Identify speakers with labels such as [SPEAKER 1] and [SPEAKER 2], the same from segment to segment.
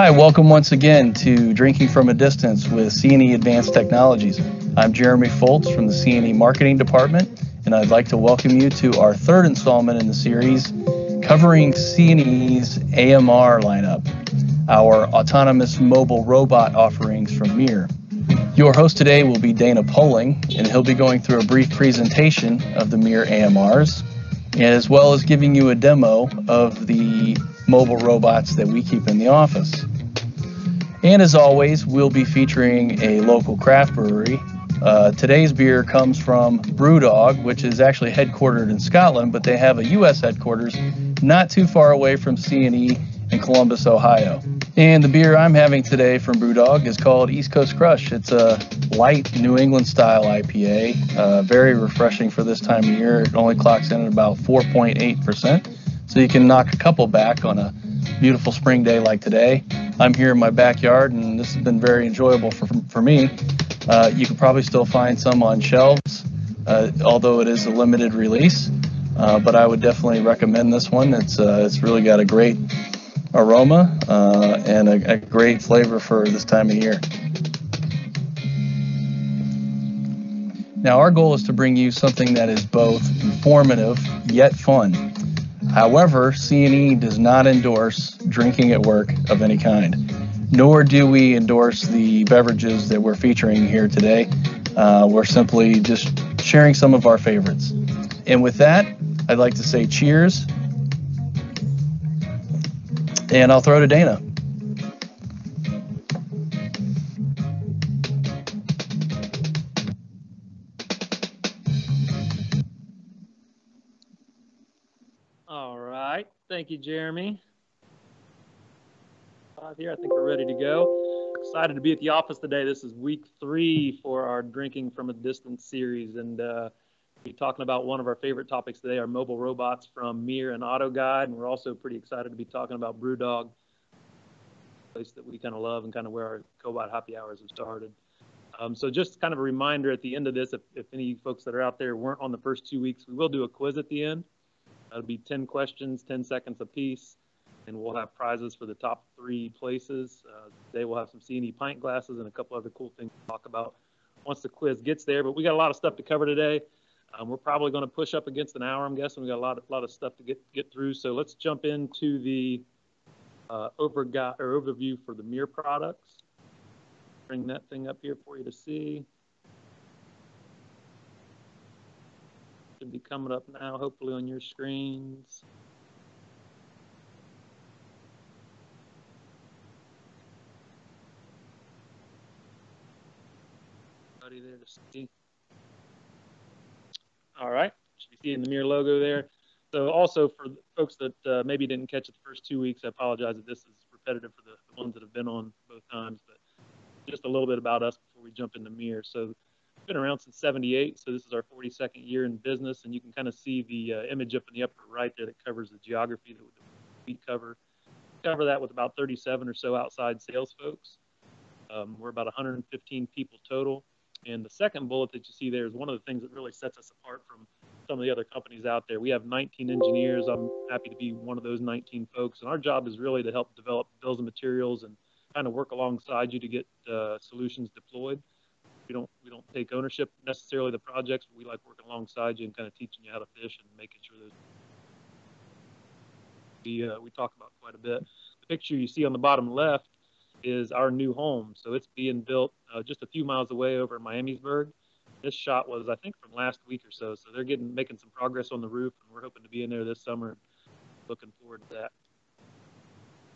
[SPEAKER 1] Hi, welcome once again to Drinking from a Distance with C&E Advanced Technologies. I'm Jeremy Foltz from the C&E Marketing Department, and I'd like to welcome you to our third installment in the series covering C&E's AMR lineup, our autonomous mobile robot offerings from MiR. Your host today will be Dana Poling, and he'll be going through a brief presentation of the MiR AMRs, as well as giving you a demo of the mobile robots that we keep in the office. And as always, we'll be featuring a local craft brewery. Uh, today's beer comes from Brewdog, which is actually headquartered in Scotland, but they have a U.S. headquarters not too far away from C&E in Columbus, Ohio. And the beer I'm having today from Brewdog is called East Coast Crush. It's a light New England style IPA, uh, very refreshing for this time of year. It only clocks in at about 4.8%, so you can knock a couple back on a beautiful spring day like today. I'm here in my backyard, and this has been very enjoyable for, for me. Uh, you can probably still find some on shelves, uh, although it is a limited release. Uh, but I would definitely recommend this one. It's uh, it's really got a great aroma uh, and a, a great flavor for this time of year. Now, our goal is to bring you something that is both informative yet fun. However, C&E does not endorse drinking at work of any kind, nor do we endorse the beverages that we're featuring here today. Uh, we're simply just sharing some of our favorites. And with that, I'd like to say cheers and I'll throw to Dana.
[SPEAKER 2] Thank you, Jeremy. Five here. I think we're ready to go. Excited to be at the office today. This is week three for our Drinking from a Distance series. And uh, be talking about one of our favorite topics today, our mobile robots from MiR and AutoGuide. And we're also pretty excited to be talking about Brewdog, place that we kind of love and kind of where our Cobot happy hours have started. Um, so just kind of a reminder at the end of this, if, if any folks that are out there weren't on the first two weeks, we will do a quiz at the end. That'll be 10 questions, 10 seconds apiece, and we'll have prizes for the top three places. Uh, today we'll have some C&E pint glasses and a couple other cool things to talk about once the quiz gets there. But we got a lot of stuff to cover today. Um, we're probably going to push up against an hour. I'm guessing we got a lot, of, lot of stuff to get get through. So let's jump into the uh, over or overview for the MiR products. Bring that thing up here for you to see. Should be coming up now, hopefully on your screens. Buddy there to see. All right. Should be seeing the MiR logo there. So also for folks that uh, maybe didn't catch it the first two weeks, I apologize that this is repetitive for the, the, ones that have been on both times, but just a little bit about us before we jump into MiR. So been around since 78, so this is our 42nd year in business, and you can kind of see the uh, image up in the upper right there that covers the geography that we cover. Cover that with about 37 or so outside sales folks. Um, we're about 115 people total. And the second bullet that you see there is one of the things that really sets us apart from some of the other companies out there. We have 19 engineers. I'm happy to be one of those 19 folks. And our job is really to help develop bills and materials and kind of work alongside you to get uh, solutions deployed. We don't we don't take ownership necessarily of the projects, but we like working alongside you and kind of teaching you how to fish and making sure that we uh, we talk about quite a bit. The picture you see on the bottom left is our new home. So it's being built uh, just a few miles away over in Miamisburg. This shot was, I think, from last week or so. So they're getting making some progress on the roof, and we're hoping to be in there this summer. Looking forward to that.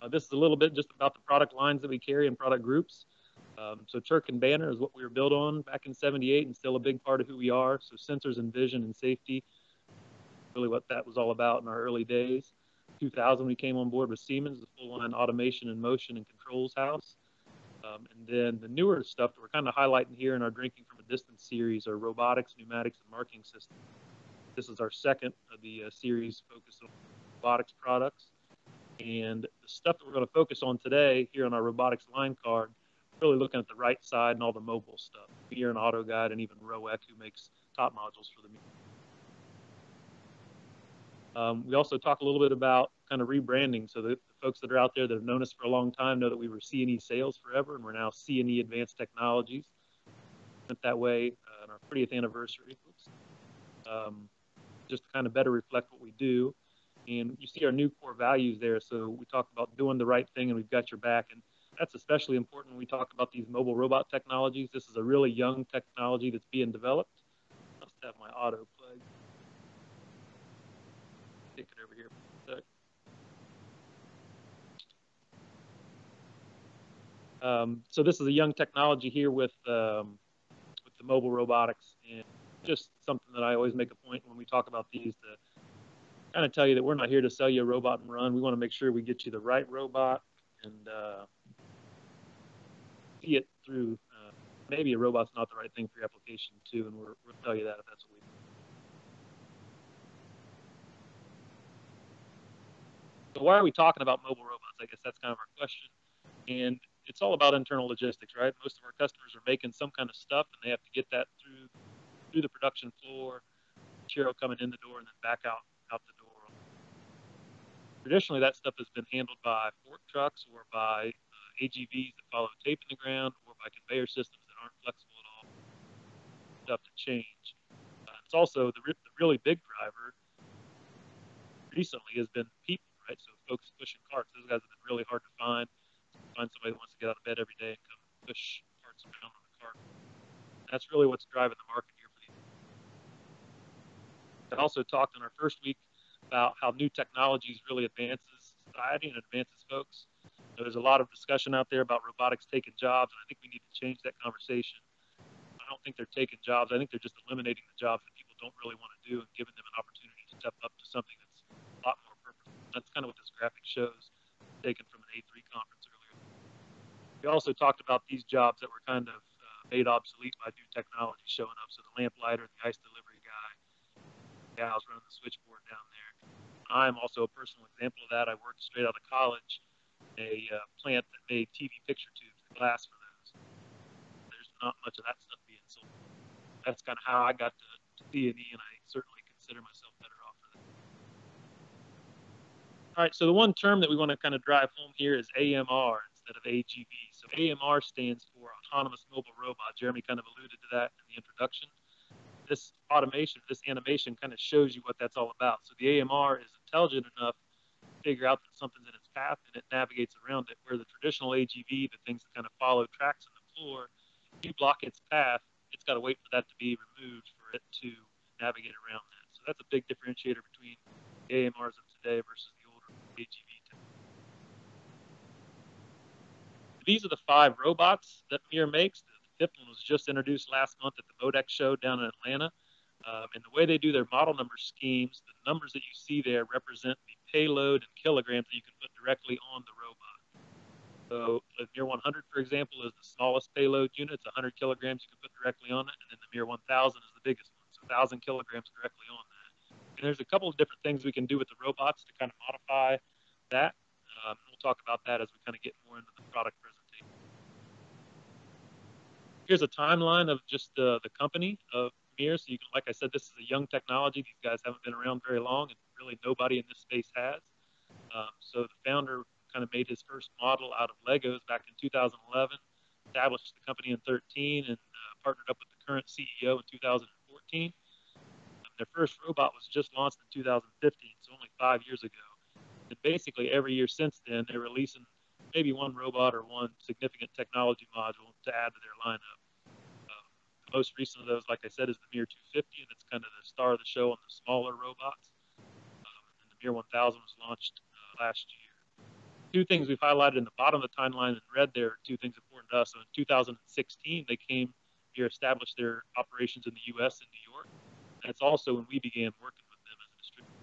[SPEAKER 2] Uh, this is a little bit just about the product lines that we carry and product groups. Um, so Turck and Banner is what we were built on back in 78 and still a big part of who we are. So sensors and vision and safety, really what that was all about in our early days. 2000, we came on board with Siemens, the full line automation and motion and controls house. Um, and then the newer stuff that we're kind of highlighting here in our Drinking from a Distance series are robotics, pneumatics, and marking systems. This is our second of the uh, series focused on robotics products. And the stuff that we're going to focus on today here on our robotics line card, really looking at the right side and all the mobile stuff. Here in AutoGuide and even ROEQ, who makes top modules for the um, we also talk a little bit about kind of rebranding. So the, the folks that are out there that have known us for a long time know that we were C&E Sales forever, and we're now C&E Advanced Technologies. Went that way uh, on our 30th anniversary, um, just to kind of better reflect what we do. And you see our new core values there. So we talk about doing the right thing, and we've got your back. And that's especially important when we talk about these mobile robot technologies. This is a really young technology that's being developed. I'll have my auto plug. Take it over here. For a sec. Um, so this is a young technology here with um, with the mobile robotics, and just something that I always make a point when we talk about these to kind of tell you that we're not here to sell you a robot and run. We want to make sure we get you the right robot and uh, see it through. Uh, maybe a robot's not the right thing for your application too, and we're, we'll tell you that if that's what we. do. So why are we talking about mobile robots? I guess that's kind of our question. And it's all about internal logistics, right? Most of our customers are making some kind of stuff, and they have to get that through through the production floor, material coming in the door, and then back out out the door. Traditionally, that stuff has been handled by fork trucks or by AGVs that follow tape in the ground, or by conveyor systems that aren't flexible at all. Stuff to change. Uh, it's also the, the really big driver recently has been people, right? So folks pushing carts. Those guys have been really hard to find find somebody that wants to get out of bed every day and come push carts around on the cart. That's really what's driving the market here for these. I also talked in our first week about how new technologies really advances society and advances folks. There's a lot of discussion out there about robotics taking jobs, and I think we need to change that conversation. I don't think they're taking jobs. I think they're just eliminating the jobs that people don't really want to do and giving them an opportunity to step up to something that's a lot more purposeful. That's kind of what this graphic shows, taken from an A3 conference earlier. we also talked about these jobs that were kind of uh, made obsolete by new technology showing up. So the lamplighter, the ice delivery guy, gals running the switchboard down there. I'm also a personal example of that. I worked straight out of college, a uh, plant that made TV picture tubes, the glass for those. There's not much of that stuff being sold. That's kind of how I got to, to C&E, and I certainly consider myself better off for that. All right, so the one term that we want to kind of drive home here is AMR instead of AGV. So AMR stands for Autonomous Mobile Robot. Jeremy kind of alluded to that in the introduction. This automation, this animation kind of shows you what that's all about. So the AMR is intelligent enough to figure out that something's in its path and it navigates around it, where the traditional AGV, the things that kind of follow tracks on the floor, you block its path, it's got to wait for that to be removed for it to navigate around that. So that's a big differentiator between the AMRs of today versus the older AGV these are the five robots that MiR makes. The fifth one was just introduced last month at the MODEX show down in Atlanta. Um, and the way they do their model number schemes, the numbers that you see there represent the payload in kilograms that you can put directly on the robot. So the MiR 100, for example, is the smallest payload unit. It's 100 kilograms you can put directly on it. And then the MiR 1000 is the biggest one, so 1,000 kilograms directly on that. And there's a couple of different things we can do with the robots to kind of modify that. Um, we'll talk about that as we kind of get more into the product presentation here's a timeline of just the, the company of MiR. So you can, like I said, this is a young technology. These guys haven't been around very long, and really nobody in this space has. Um, so the founder kind of made his first model out of Legos back in 2011, established the company in 13, and uh, partnered up with the current CEO in 2014. Um, their first robot was just launched in 2015, so only five years ago. And basically, every year since then, they're releasing maybe one robot or one significant technology module to add to their lineup. Um, the most recent of those, like I said, is the MiR 250, and it's kind of the star of the show on the smaller robots. MiR 1000 was launched uh, last year. Two things we've highlighted in the bottom of the timeline in red there are two things important to us. So in 2016, they came here, established their operations in the U.S. and New York. That's also when we began working with them as a distributor.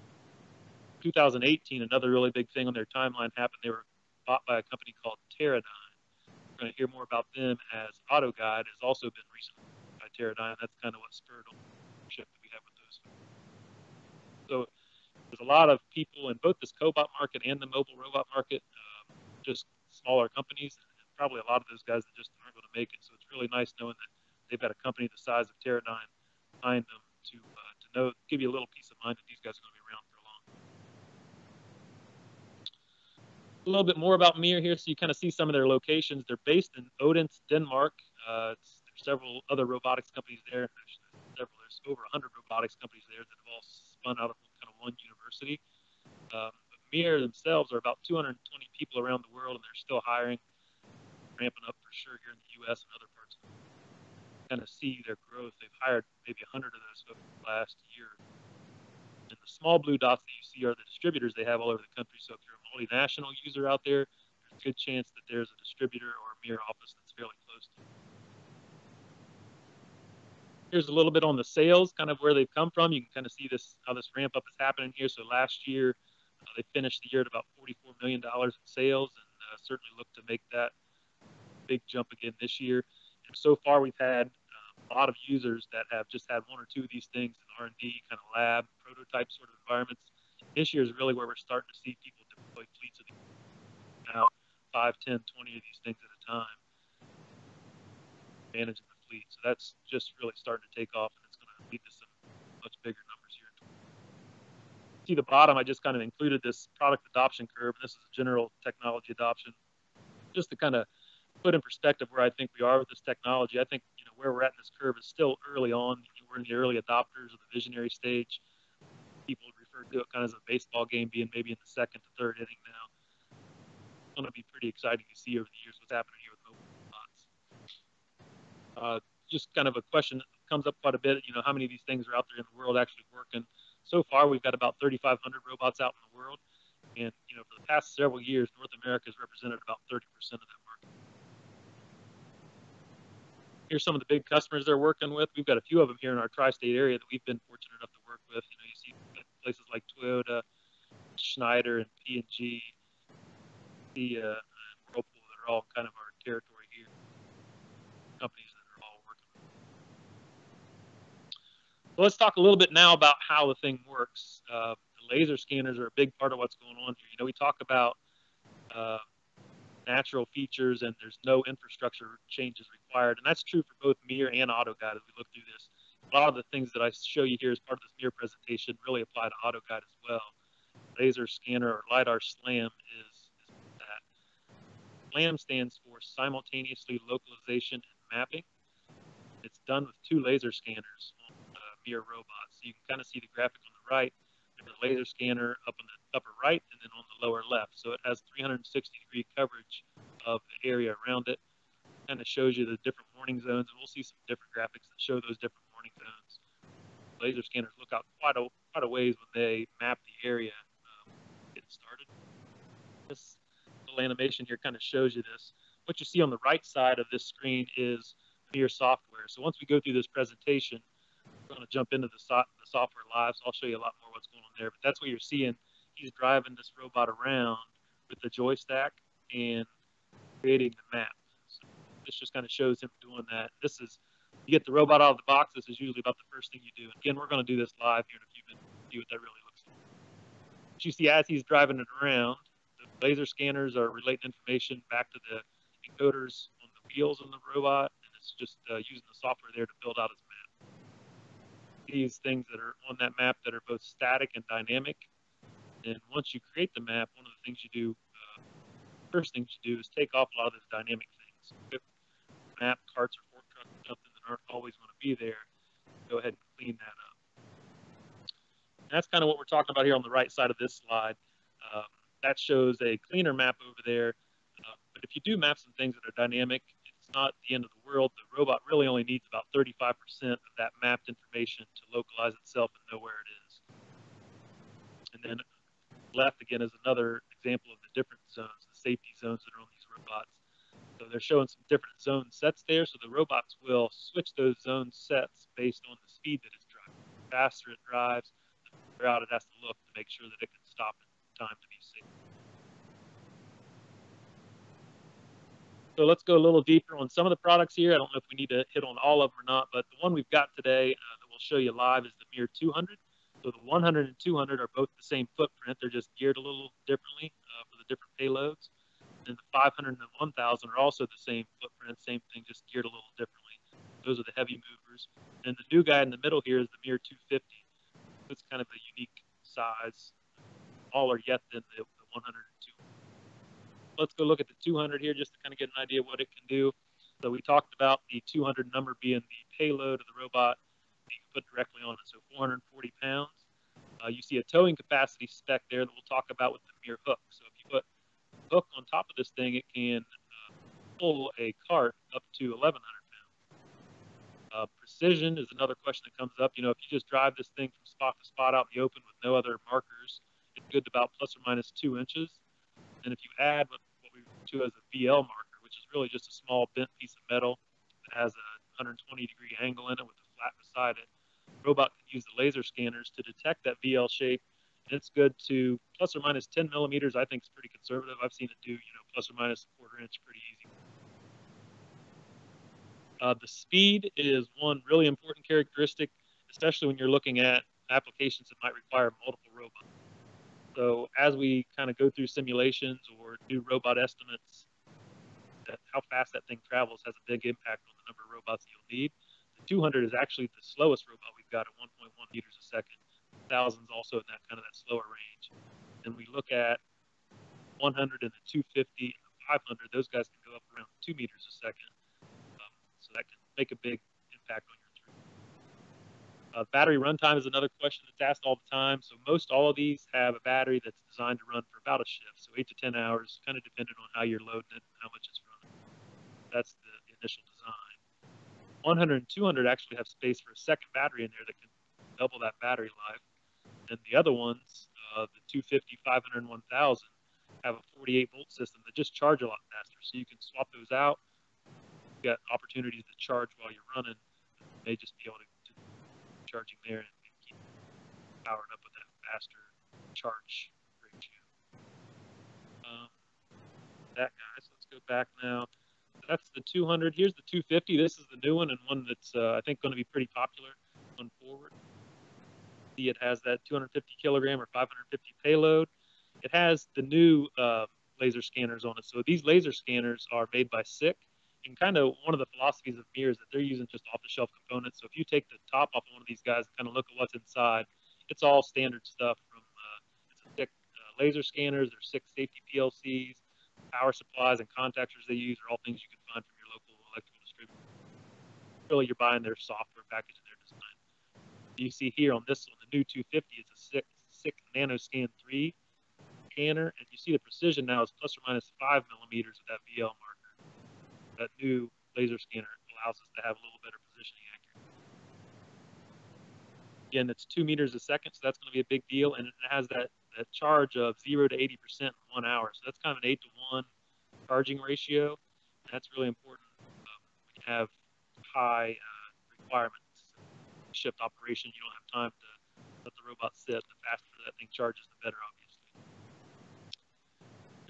[SPEAKER 2] 2018, another really big thing on their timeline happened. They were bought by a company called Teradyne. We're going to hear more about them as AutoGuide has also been recently by Teradyne. That's kind of what spurred on the partnership that we have with those. So there's a lot of people in both this cobot market and the mobile robot market, um, just smaller companies, and probably a lot of those guys that just aren't going to make it. So it's really nice knowing that they've got a company the size of Teradyne behind them to uh, to know, give you a little peace of mind that these guys are going to be around for a long. A little bit more about Mir here, so you kind of see some of their locations. They're based in Odense, Denmark. Uh, there's several other robotics companies there. There's, several, there's over 100 robotics companies there that have all spun out of kind of one university. Um, Mir themselves are about 220 people around the world, and they're still hiring, ramping up for sure here in the U.S. and other parts. Kind of see their growth. They've hired maybe 100 of those folks the last year. And the small blue dots that you see are the distributors they have all over the country. So if you're a multinational user out there, there's a good chance that there's a distributor or a Mir office that's fairly close to you. Here's a little bit on the sales, kind of where they've come from. You can kind of see this how this ramp up is happening here. So last year, uh, they finished the year at about 44 million dollars in sales, and uh, certainly look to make that big jump again this year. And so far, we've had uh, a lot of users that have just had one or two of these things in R&D, kind of lab, prototype sort of environments. This year is really where we're starting to see people deploy fleets of these now, 5, 10, 20 of these things at a time, So that's just really starting to take off, and it's going to lead to some much bigger numbers here. See the bottom, I just kind of included this product adoption curve. This is a general technology adoption, just to kind of put in perspective where I think we are with this technology. I think you know where we're at in this curve is still early on. We're in the early adopters of the visionary stage. People refer to it kind of as a baseball game, being maybe in the second to third inning now. It's going to be pretty exciting to see over the years what's happening here. Uh, just kind of a question that comes up quite a bit. You know, how many of these things are out there in the world actually working? So far, we've got about 3,500 robots out in the world, and you know, for the past several years, North America has represented about 30% of that market. Here's some of the big customers they're working with. We've got a few of them here in our tri-state area that we've been fortunate enough to work with. You know, you see places like Toyota, Schneider, and P&G, the uh, Whirlpool that are all kind of our territory here. Companies that are all working. So let's talk a little bit now about how the thing works. Uh, the laser scanners are a big part of what's going on here. You know, we talk about uh, natural features and there's no infrastructure changes required. And that's true for both Mir and AutoGuide as we look through this. A lot of the things that I show you here as part of this Mir presentation really apply to AutoGuide as well. Laser scanner or LiDAR SLAM is, is that. SLAM stands for simultaneously localization and mapping. It's done with two laser scanners uh, Mir robots. So you can kind of see the graphic on the right there's a laser scanner up in the upper right and then on the lower left. So it has 360 degree coverage of the area around it. Kind of shows you the different warning zones, and we'll see some different graphics that show those different warning zones. Laser scanners look out quite a quite a ways when they map the area um, getting started. This little animation here kind of shows you this. What you see on the right side of this screen is Mir software. So once we go through this presentation, going to jump into the, so- the software live, so I'll show you a lot more what's going on there. But that's what you're seeing. He's driving this robot around with the joystick and creating the map. So this just kind of shows him doing that. This is you get the robot out of the box. This is usually about the first thing you do. Again, we're going to do this live here in a few minutes. See what that really looks like. But you see, as he's driving it around, the laser scanners are relating information back to the encoders on the wheels on the robot, and it's just uh, using the software there to build out his map these things that are on that map that are both static and dynamic. And once you create the map, one of the things you do, uh, first things you do is take off a lot of those dynamic things. If map, carts, or fork trucks, or something that aren't always going to be there, go ahead and clean that up. And that's kind of what we're talking about here on the right side of this slide. Um, that shows a cleaner map over there. Uh, but if you do map some things that are dynamic, not the end of the world. The robot really only needs about 35% of that mapped information to localize itself and know where it is. And then left again is another example of the different zones, the safety zones that are on these robots. So they're showing some different zone sets there. So the robots will switch those zone sets based on the speed that it's driving. The faster it drives, the further out it has to look to make sure that it can stop in time to be safe. So let's go a little deeper on some of the products here. I don't know if we need to hit on all of them or not, but the one we've got today uh, that we'll show you live is the Mir 200. So the 100 and 200 are both the same footprint. They're just geared a little differently uh, for the different payloads. And the 500 and the 1000 are also the same footprint, same thing, just geared a little differently. Those are the heavy movers. And the new guy in the middle here is the Mir 250. It's kind of a unique size, smaller yet than the, the 100 and 200. Let's go look at the 200 here just to kind of get an idea what it can do. So we talked about the 200 number being the payload of the robot that you can put directly on it, so 440 pounds. Uh, you see a towing capacity spec there that we'll talk about with the MiR hook. So if you put a hook on top of this thing, it can uh, pull a cart up to 1,100 pounds. Uh, precision is another question that comes up. You know, if you just drive this thing from spot to spot out in the open with no other markers, it's good to about plus or minus two inches. And if you add what, to as a VL marker, which is really just a small bent piece of metal that has a 120 degree angle in it with a flat beside it, the robot can use the laser scanners to detect that VL shape. And it's good to plus or minus 10 millimeters. I think is pretty conservative. I've seen it do, you know, plus or minus a quarter inch pretty easy. Uh, the speed is one really important characteristic, especially when you're looking at applications that might require multiple robots. So as we kind of go through simulations or do robot estimates, how fast that thing travels has a big impact on the number of robots you'll need. The 200 is actually the slowest robot we've got at 1.1 meters a second. Thousands also in that kind of that slower range. And we look at 100 and the 250 and the 500, those guys can go up around two meters a second. Um, so that can make a big impact on uh, battery runtime is another question that's asked all the time. So most all of these have a battery that's designed to run for about a shift, so eight to ten hours, kind of dependent on how you're loading it and how much it's running. That's the, the initial design. 100 and 200 actually have space for a second battery in there that can double that battery life. And the other ones, uh, the 250, 500, and 1000, have a 48 volt system that just charge a lot faster. So you can swap those out. You've got opportunities to charge while you're running. You may just be able to charging there and keep powered up with that faster charge ratio. Um, that guy. So let's go back now. That's the 200. Here's the 250. This is the new one and one that's uh, I think going to be pretty popular going forward. See, it has that 250 kilogram or 550 payload. It has the new uh, laser scanners on it. So these laser scanners are made by SICK and kind of one of the philosophies of MiR is that they're using just off-the-shelf components. So if you take the top off of one of these guys and kind of look at what's inside, it's all standard stuff from uh, SICK uh, laser scanners, there's SICK safety PLCs, power supplies, and contactors they use are all things you can find from your local electrical distributor. Really, you're buying their software package and their design. You see here on this one, the new 250 is a SICK, SICK NanoScan 3 scanner, and you see the precision now is plus or minus five millimeters of that VL mark that new laser scanner allows us to have a little better positioning accuracy. Again, it's two meters a second, so that's going to be a big deal, and it has that, that charge of zero to 80% in one hour. So that's kind of an eight to one charging ratio. And that's really important um, when have high uh, requirements. Shift operation, you don't have time to let the robot sit. The faster that thing charges, the better, obviously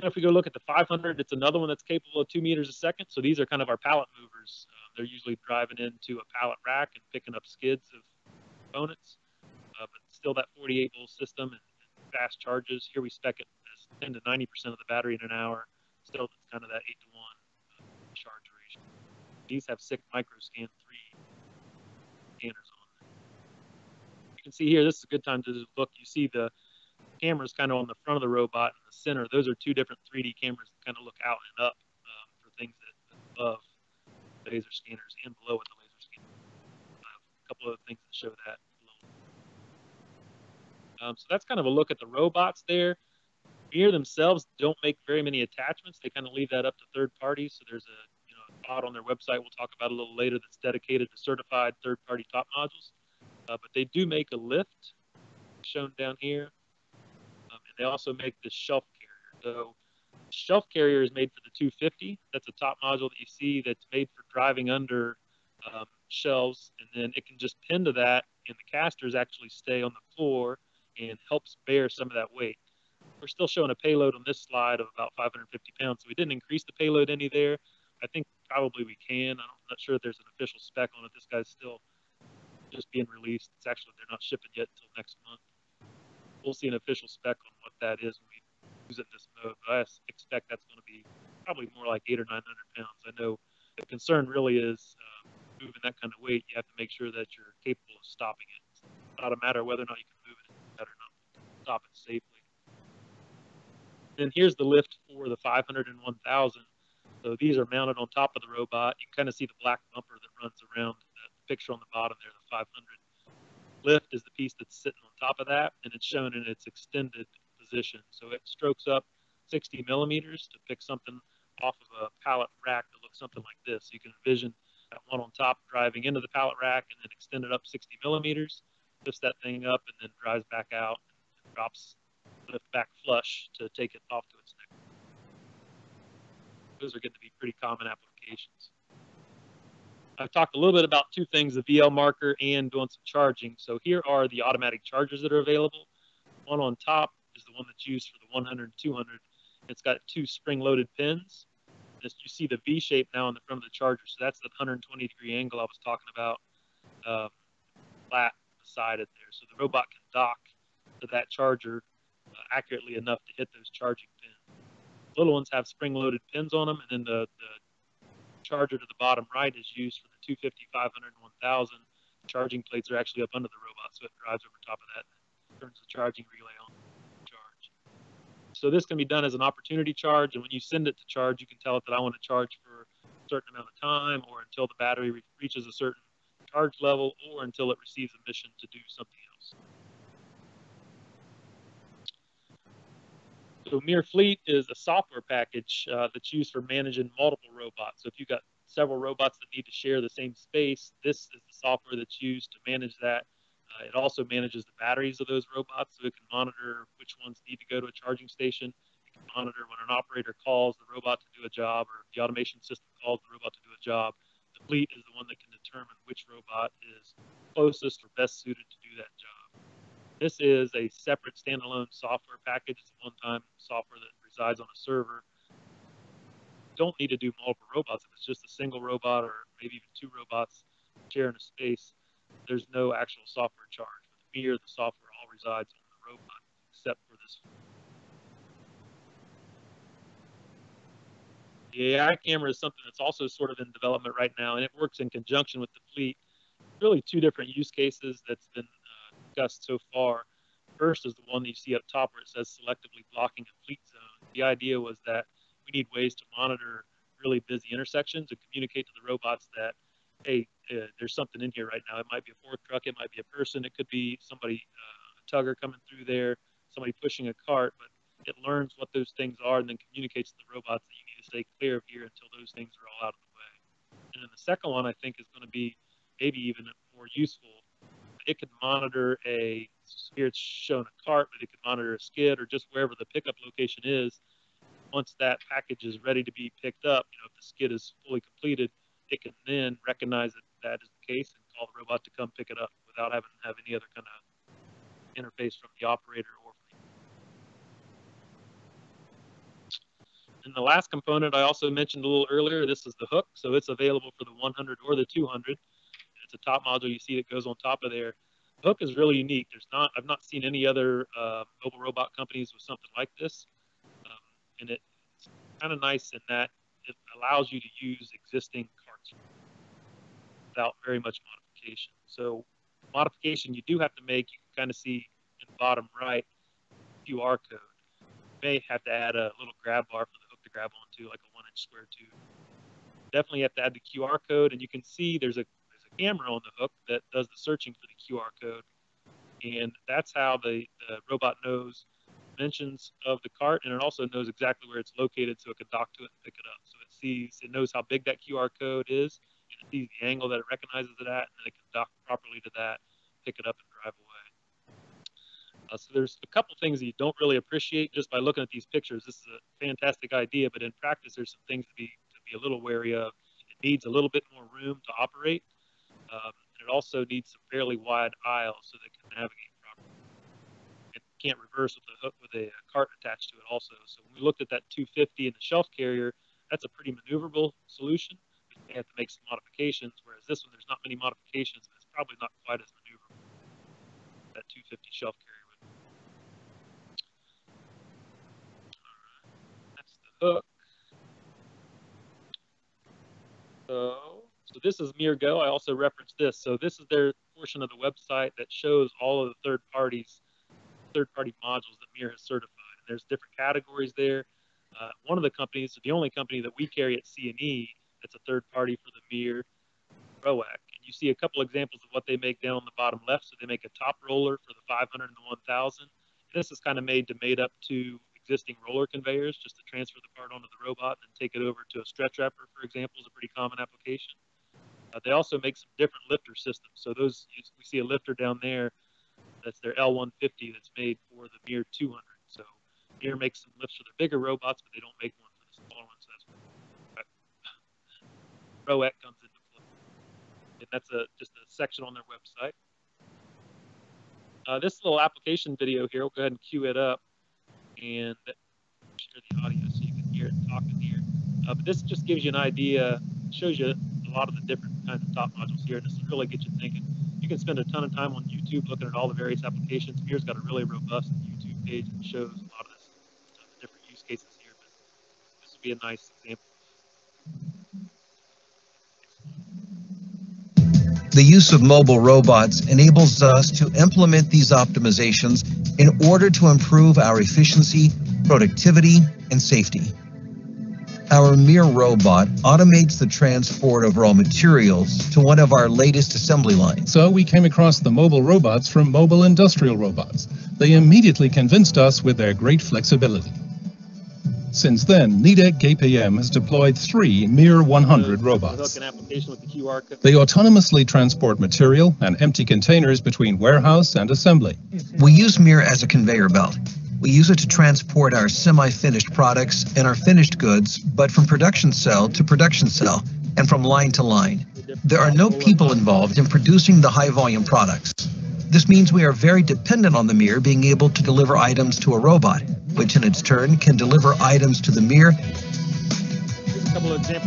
[SPEAKER 2] if we go look at the 500, it's another one that's capable of two meters a second. So these are kind of our pallet movers. Uh, they're usually driving into a pallet rack and picking up skids of components. Uh, but still that 48 volt system and, and, fast charges. Here we spec it as 10 to 90% of the battery in an hour. Still, it's kind of that 8 to 1 uh, charge ratio. These have SICK microscan 3 scanners on them. You can see here, this is a good time to look. You see the cameras kind of on the front of the robot in the center. Those are two different 3D cameras that kind of look out and up um, for things that above laser scanners and below with the laser scanner. Uh, a couple of things that show that. Um, so that's kind of a look at the robots there. MiR themselves don't make very many attachments. They kind of leave that up to third parties. So there's a you know a on their website we'll talk about a little later that's dedicated to certified third-party top modules. Uh, but they do make a lift shown down here. They also make the shelf carrier. So shelf carrier is made for the 250. That's a top module that you see that's made for driving under um, shelves, and then it can just pin to that, and the casters actually stay on the floor and helps bear some of that weight. We're still showing a payload on this slide of about 550 pounds, so we didn't increase the payload any there. I think probably we can. I'm not sure if there's an official spec on it. This guy's still just being released. It's actually they're not shipping yet until next month we'll see an official spec on that is when we use it in this mode. I expect that's going to be probably more like eight or nine hundred pounds. I know the concern really is uh, moving that kind of weight. You have to make sure that you're capable of stopping it. It's not a matter of whether or not you can move it; matter not stop it safely. then here's the lift for the 500 and 1000. So these are mounted on top of the robot. You can kind of see the black bumper that runs around the picture on the bottom there, the 500. Lift is the piece that's sitting on top of that, and it's shown in its extended position. So it strokes up 60 millimeters to pick something off of a pallet rack that looks something like this. You can envision that one on top driving into the pallet rack and then extend it up 60 millimeters, lifts that thing up, and then drives back out and drops lift back flush to take it off to its next. Those are going to be pretty common applications. I've talked a little bit about two things, the VL marker and doing some charging. So here are the automatic chargers that are available. One on top is the one that's used for the 100 and 200. It's got two spring-loaded pins. As you see the V shape now in the front of the charger. So that's the 120 degree angle I was talking about, um, flat beside it there. So the robot can dock to that charger uh, accurately enough to hit those charging pins. Little ones have spring-loaded pins on them, and then the, the charger to the bottom right is used for the 250, 500, and 1000. Charging plates are actually up under the robot, so it drives over top of that turns the charging relay on. So this can be done as an opportunity charge, and when you send it to charge, you can tell it that I want to charge for a certain amount of time or until the battery re- reaches a certain charge level or until it receives a mission to do something else. So Mir Fleet is a software package uh, that's used for managing multiple robots. So if you've got several robots that need to share the same space, this is the software that's used to manage that. Uh, it also manages the batteries of those robots, so it can monitor which ones need to go to a charging station. It can monitor when an operator calls the robot to do a job, or the automation system calls the robot to do a job. The fleet is the one that can determine which robot is closest or best suited to do that job. This is a separate standalone software package. It's a one-time software that resides on a server. Don't need to do multiple robots. If it's just a single robot or maybe even two robots sharing a space, there's no actual software charge. With Mir, the software all resides on the robot, except for this. The AI camera is something that's also sort of in development right now, and it works in conjunction with the fleet. Really, two different use cases that's been uh, discussed so far. First is the one that you see up top where it says selectively blocking a fleet zone. The idea was that we need ways to monitor really busy intersections and communicate to the robots that, hey, uh, there's something in here right now. It might be a fork truck, it might be a person, it could be somebody, uh, a tugger coming through there, somebody pushing a cart, but it learns what those things are and then communicates to the robots that you need to stay clear of here until those things are all out of the way. And then the second one I think is going to be maybe even more useful it could monitor a here it's shown a cart, but it could monitor a skid or just wherever the pickup location is. Once that package is ready to be picked up, you know, if the skid is fully completed, it can then recognize that that is the case and call the robot to come pick it up without having to have any other kind of interface from the operator or from the and the last component I also mentioned a little earlier, this is the hook. So it's available for the 100 or the 200 it's a top module you see that goes on top of there. The hook is really unique. There's not I've not seen any other uh, mobile robot companies with something like this, um, and it's kind of nice in that it allows you to use existing without very much modification. So modification you do have to make, you can kind of see in the bottom right QR code. You may have to add a little grab bar for the hook to grab onto, like a one inch square tube. Definitely have to add the QR code, and you can see there's a there's a camera on the hook that does the searching for the QR code. And that's how the, the robot knows dimensions of the cart, and it also knows exactly where it's located so it can dock to it and pick it up. So sees, it knows how big that QR code is, and it sees the angle that it recognizes it at, and then it can dock properly to that, pick it up, and drive away. Uh, so there's a couple things that you don't really appreciate just by looking at these pictures. This is a fantastic idea, but in practice, there's some things to be to be a little wary of. It needs a little bit more room to operate. Um, and it also needs some fairly wide aisles so that it can navigate properly. It can't reverse with a hook with a, a cart attached to it also. So when we looked at that 250 and the shelf carrier, that's a pretty maneuverable solution. We have to make some modifications, whereas this one, there's not many modifications, and it's probably not quite as maneuverable. That 250 shelf carrier would. That's the hook. So so this is MirGo. I also referenced this. So this is their portion of the website that shows all of the third parties, third party modules that Mir has certified. And there's different categories there. Uh, one of the companies, the only company that we carry at C&E that's a third party for the MiR, ROEQ. And you see a couple examples of what they make down on the bottom left. So they make a top roller for the 500 and the 1000. This is kind of made to made up to existing roller conveyors just to transfer the part onto the robot and take it over to a stretch wrapper, for example, is a pretty common application. Uh, they also make some different lifter systems. So those we see a lifter down there that's their L150 that's made for the MiR 200. MiR makes some lifts for their bigger robots, but they don't make one for the smaller ones. That's where comes into play. And that's a just a section on their website. Uh, this little application video here, we'll go ahead and cue it up and share the audio so you can hear it talking here. Uh, but this just gives you an idea, shows you a lot of the different kinds of top modules here. This really gets you thinking. You can spend a ton of time on YouTube looking at all the various applications. MiR's got a really robust YouTube page that shows a lot of this stuff, different use cases here. But this would be a nice example.
[SPEAKER 3] The use of mobile robots enables us to implement these optimizations in order to improve our efficiency, productivity, and safety. Our MiR robot automates the transport of raw materials to one of our latest assembly lines.
[SPEAKER 4] So we came across the mobile robots from Mobile Industrial Robots. They immediately convinced us with their great flexibility. Since then, Nidec GPM has deployed three MiR 100 robots. They autonomously transport material and empty containers between warehouse and assembly.
[SPEAKER 3] We use MiR as a conveyor belt. We use it to transport our semi-finished products and our finished goods, but from production cell to production cell and from line to line. There are no people involved in producing the high-volume products. This means we are very dependent on the MiR being able to deliver items to a robot, which in its turn can deliver items to the MiR.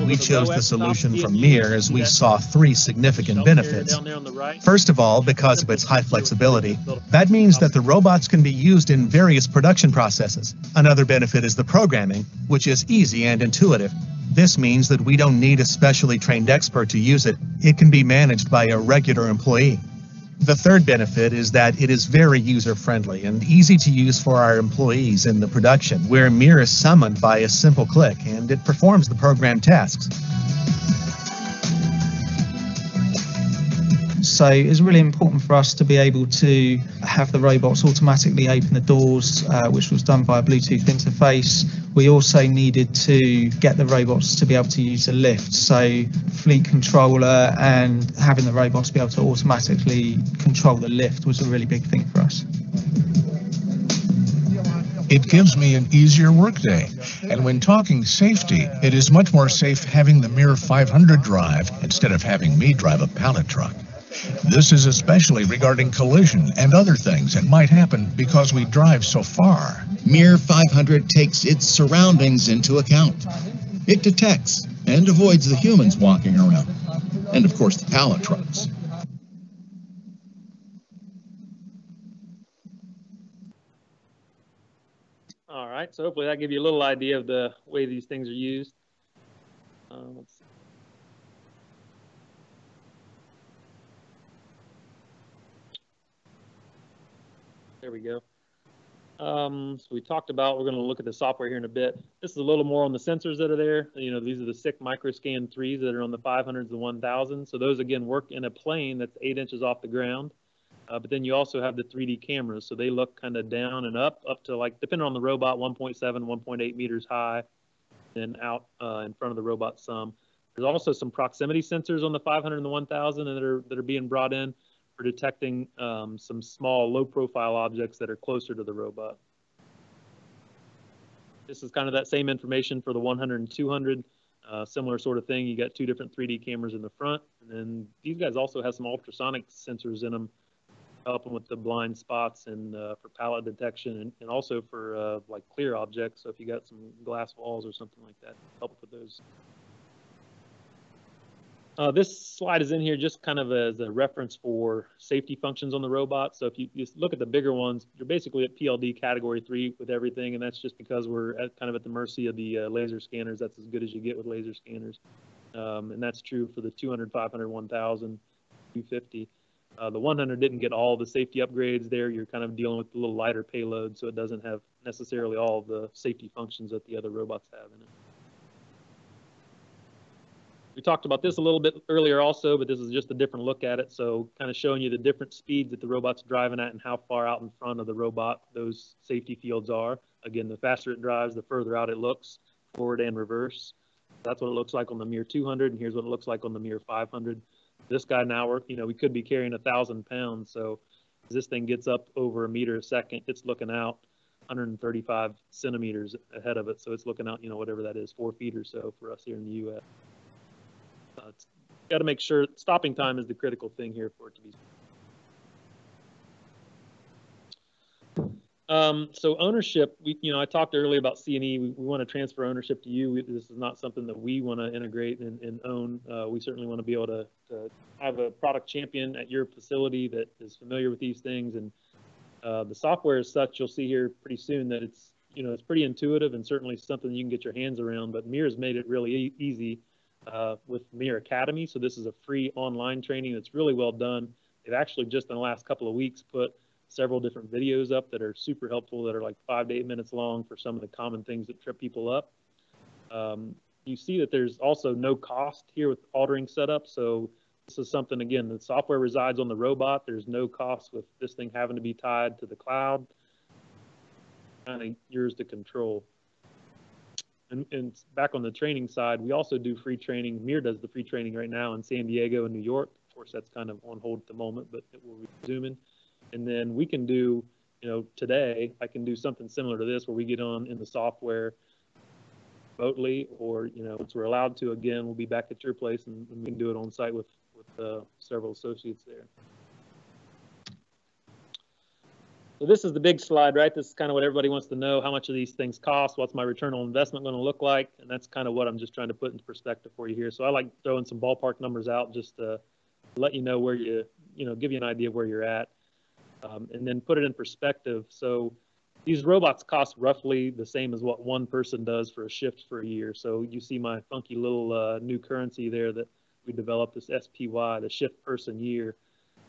[SPEAKER 5] We chose the solution from MiR as we saw three significant benefits. First of all, because of its high flexibility. That means that the robots can be used in various production processes. Another benefit is the programming, which is easy and intuitive. This means that we don't need a specially trained expert to use it. It can be managed by a regular employee. The third benefit is that it is very user-friendly and easy to use for our employees in the production, where MiR is summoned by a simple click and it performs the program tasks.
[SPEAKER 6] So it's really important for us to be able to have the robots automatically open the doors, uh, which was done via Bluetooth interface. We also needed to get the robots to be able to use a lift. So fleet controller and having the robots be able to automatically control the lift was a really big thing for us.
[SPEAKER 7] It gives me an easier workday. And when talking safety, it is much more safe having the MiR 500 drive instead of having me drive a pallet truck. This is especially regarding collision and other things that might happen because we drive so far.
[SPEAKER 8] MiR 500 takes its surroundings into account. It detects and avoids the humans walking around, and of course the pallet trucks.
[SPEAKER 2] All right, so hopefully that gives you a little idea of the way these things are used. Uh, let's There we go. Um, so we talked about, we're going to look at the software here in a bit. This is a little more on the sensors that are there. You know, these are the SICK microscan 3s that are on the 500s and 1000s. So those, again, work in a plane that's eight inches off the ground. Uh, but then you also have the 3D cameras. So they look kind of down and up, up to like, depending on the robot, 1.7, 1.8 meters high, and out uh, in front of the robot some. There's also some proximity sensors on the 500 and the 1000 that are, that are being brought in for detecting um, some small low profile objects that are closer to the robot. This is kind of that same information for the 100 and 200, uh, similar sort of thing. You got two different 3D cameras in the front, and then these guys also have some ultrasonic sensors in them, helping with the blind spots and uh, for pallet detection, and, and also for uh, like clear objects. So if you got some glass walls or something like that, help with those uh, this slide is in here just kind of as a reference for safety functions on the robot. So if you just look at the bigger ones, you're basically at PLD category three with everything, and that's just because we're at, kind of at the mercy of the uh, laser scanners. That's as good as you get with laser scanners, um, and that's true for the 200, 500, 1000, 250. Uh, the 100 didn't get all the safety upgrades there. You're kind of dealing with a little lighter payload, so it doesn't have necessarily all the safety functions that the other robots have in it. We talked about this a little bit earlier also, but this is just a different look at it. So kind of showing you the different speeds that the robot's driving at and how far out in front of the robot those safety fields are. Again, the faster it drives, the further out it looks, forward and reverse. That's what it looks like on the MiR 200, and here's what it looks like on the MiR 500. This guy now, we're, you know, we could be carrying a thousand pounds. So as this thing gets up over a meter a second, it's looking out 135 centimeters ahead of it. So it's looking out, you know, whatever that is, four feet or so for us here in the U.S. It's got to make sure stopping time is the critical thing here for it to be. Um, so ownership, we, you know, I talked earlier about C&E. We, we want to transfer ownership to you. We, this is not something that we want to integrate and, and own. Uh, we certainly want to be able to, to, have a product champion at your facility that is familiar with these things. And uh, the software is such, you'll see here pretty soon that it's, you know, it's pretty intuitive and certainly something you can get your hands around. But MiR has made it really e easy uh, with MiR Academy. So this is a free online training that's really well done. They've actually just in the last couple of weeks put several different videos up that are super helpful that are like five to eight minutes long for some of the common things that trip people up. Um, you see that there's also no cost here with altering setup. So this is something, again, the software resides on the robot. There's no cost with this thing having to be tied to the cloud. Kind of yours to control. And, and, back on the training side, we also do free training. MiR does the free training right now in San Diego and New York. Of course, that's kind of on hold at the moment, but it will resume. In. And then we can do, you know, today I can do something similar to this where we get on in the software remotely, or you know, once we're allowed to again, we'll be back at your place and, and we can do it on site with with uh, several associates there. So this is the big slide, right? This is kind of what everybody wants to know. How much of these things cost? What's my return on investment going to look like? And that's kind of what I'm just trying to put into perspective for you here. So I like throwing some ballpark numbers out just to let you know where you, you know, give you an idea of where you're at, um, and then put it in perspective. So these robots cost roughly the same as what one person does for a shift for a year. So you see my funky little uh, new currency there that we developed this SPY, the shift person year.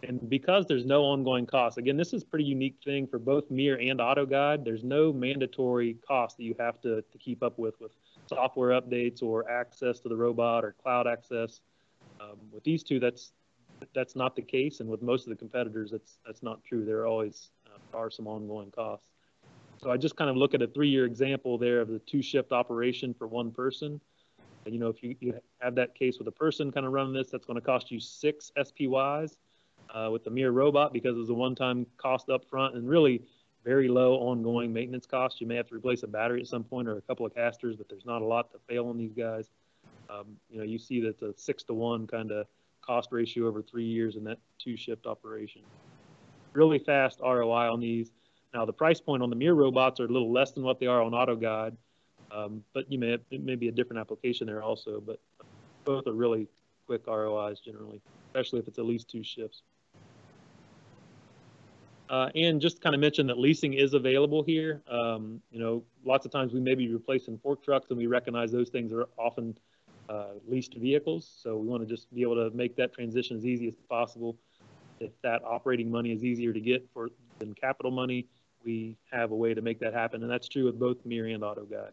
[SPEAKER 2] And because there's no ongoing cost, again, this is a pretty unique thing for both MiR and AutoGuide. There's no mandatory cost that you have to, to keep up with with software updates or access to the robot or cloud access. Um, with these two, that's that's not the case, and with most of the competitors, that's that's not true. There always uh, are some ongoing costs. So I just kind of look at a three-year example there of the two-shift operation for one person. You know, if you, you have that case with a person kind of running this, that's going to cost you six SPYs uh, with the MiR robot because it's a one-time cost up front and really very low ongoing maintenance cost. You may have to replace a battery at some point or a couple of casters, but there's not a lot to fail on these guys. Um, you know, you see that the six to one kind of cost ratio over three years in that two-shift operation. Really fast ROI on these. Now the price point on the MiR robots are a little less than what they are on AutoGuide, um, but you may have, it may be a different application there also. But both are really quick ROIs generally, especially if it's at least two shifts. Uh, and just kind of mention that leasing is available here. Um, you know, lots of times we may be replacing fork trucks, and we recognize those things are often uh, leased vehicles. So we want to just be able to make that transition as easy as possible. If that operating money is easier to get for than capital money, we have a way to make that happen, and that's true with both MiR and AutoGuide.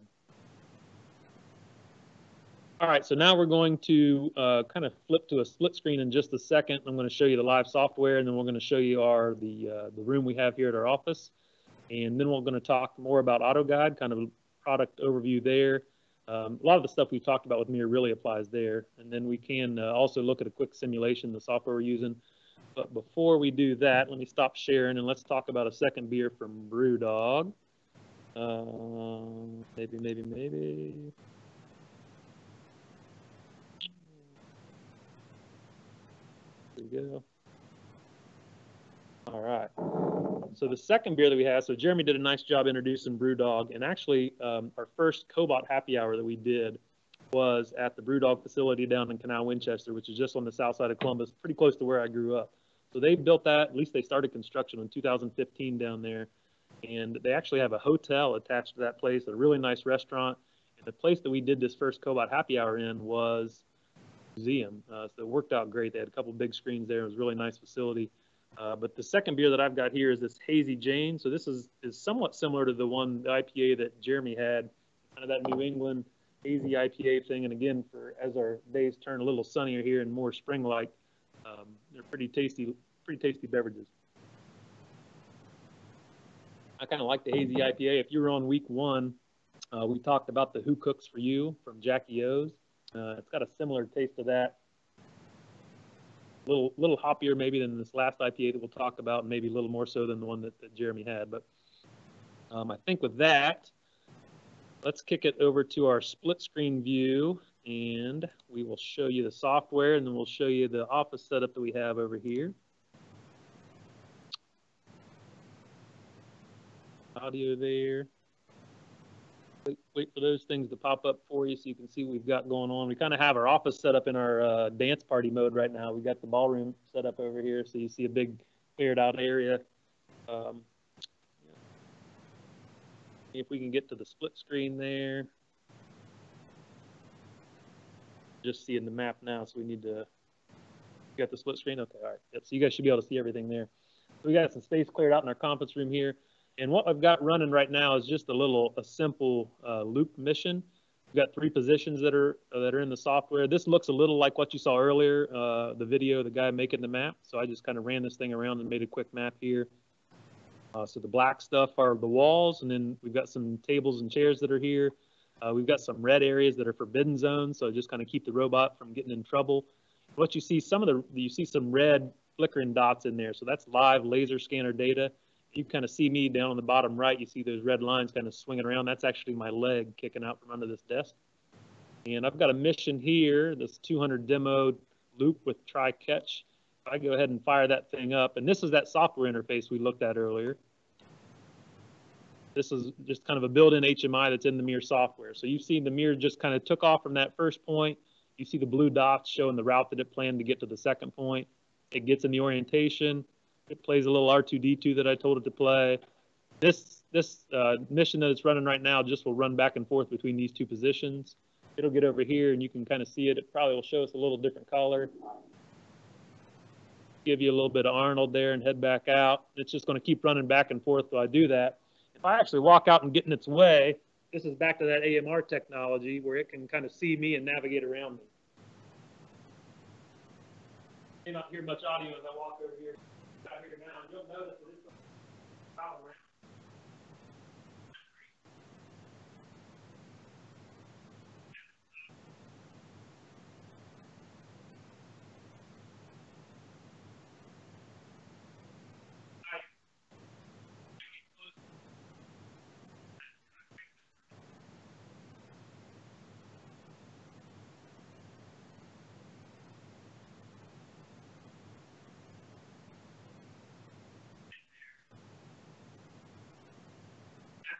[SPEAKER 2] All right, so now we're going to uh, kind of flip to a split screen in just a second. I'm going to show you the live software, and then we're going to show you our the uh, the room we have here at our office, and then we're going to talk more about AutoGuide, kind of a product overview there. Um, a lot of the stuff we've talked about with MiR really applies there, and then we can uh, also look at a quick simulation, the software we're using. But before we do that, let me stop sharing and let's talk about a second beer from BrewDog. Uh, maybe, maybe, maybe. There we go. All right. So the second beer that we have, so Jeremy did a nice job introducing BrewDog, and actually um, our first Cobot happy hour that we did was at the BrewDog facility down in Canal Winchester, which is just on the south side of Columbus, pretty close to where I grew up. So they built that, at least they started construction in 2015 down there, and they actually have a hotel attached to that place, a really nice restaurant. And the place that we did this first Cobot happy hour in was museum. Uh, so it worked out great. They had a couple big screens there. It was a really nice facility. Uh, but the second beer that I've got here is this Hazy Jane. So this is, is somewhat similar to the one, the IPA that Jeremy had, kind of that New England hazy IPA thing. And again, for as our days turn a little sunnier here and more spring-like, um, they're pretty tasty, pretty tasty beverages. I kind of like the hazy IPA. If you were on week one, uh, we talked about the Who Cooks for You from Jackie O's. Uh, it's got a similar taste to that. A little, little hoppier maybe than this last IPA that we'll talk about, maybe a little more so than the one that, that Jeremy had. But um, I think with that, let's kick it over to our split screen view and we will show you the software and then we'll show you the office setup that we have over here. audio there. Wait, wait, for those things to pop up for you so you can see what we've got going on. We kind of have our office set up in our uh, dance party mode right now. We've got the ballroom set up over here, so you see a big cleared out area. Um, if we can get to the split screen there. Just seeing the map now, so we need to. Got the split screen? Okay, all right. Yep, so you guys should be able to see everything there. we got some space cleared out in our conference room here. And what I've got running right now is just a little, a simple uh, loop mission. We've got three positions that are that are in the software. This looks a little like what you saw earlier, uh, the video, the guy making the map. So I just kind of ran this thing around and made a quick map here. Uh, so the black stuff are the walls, and then we've got some tables and chairs that are here. Uh, we've got some red areas that are forbidden zones, so just kind of keep the robot from getting in trouble. What you see, some of the you see some red flickering dots in there, so that's live laser scanner data you kind of see me down on the bottom right. You see those red lines kind of swinging around. That's actually my leg kicking out from under this desk. And I've got a mission here, this 200 demo loop with try catch. I go ahead and fire that thing up, and this is that software interface we looked at earlier. This is just kind of a built-in HMI that's in the MiR software. So you've seen the MiR just kind of took off from that first point. You see the blue dots showing the route that it planned to get to the second point. It gets in the orientation it plays a little R2D2 that I told it to play. This this uh, mission that it's running right now just will run back and forth between these two positions. It'll get over here and you can kind of see it. It probably will show us a little different color. Give you a little bit of Arnold there and head back out. It's just going to keep running back and forth while I do that. If I actually walk out and get in its way, this is back to that AMR technology where it can kind of see me and navigate around me. May not hear much audio as I walk over here here now, you'll notice that it's about around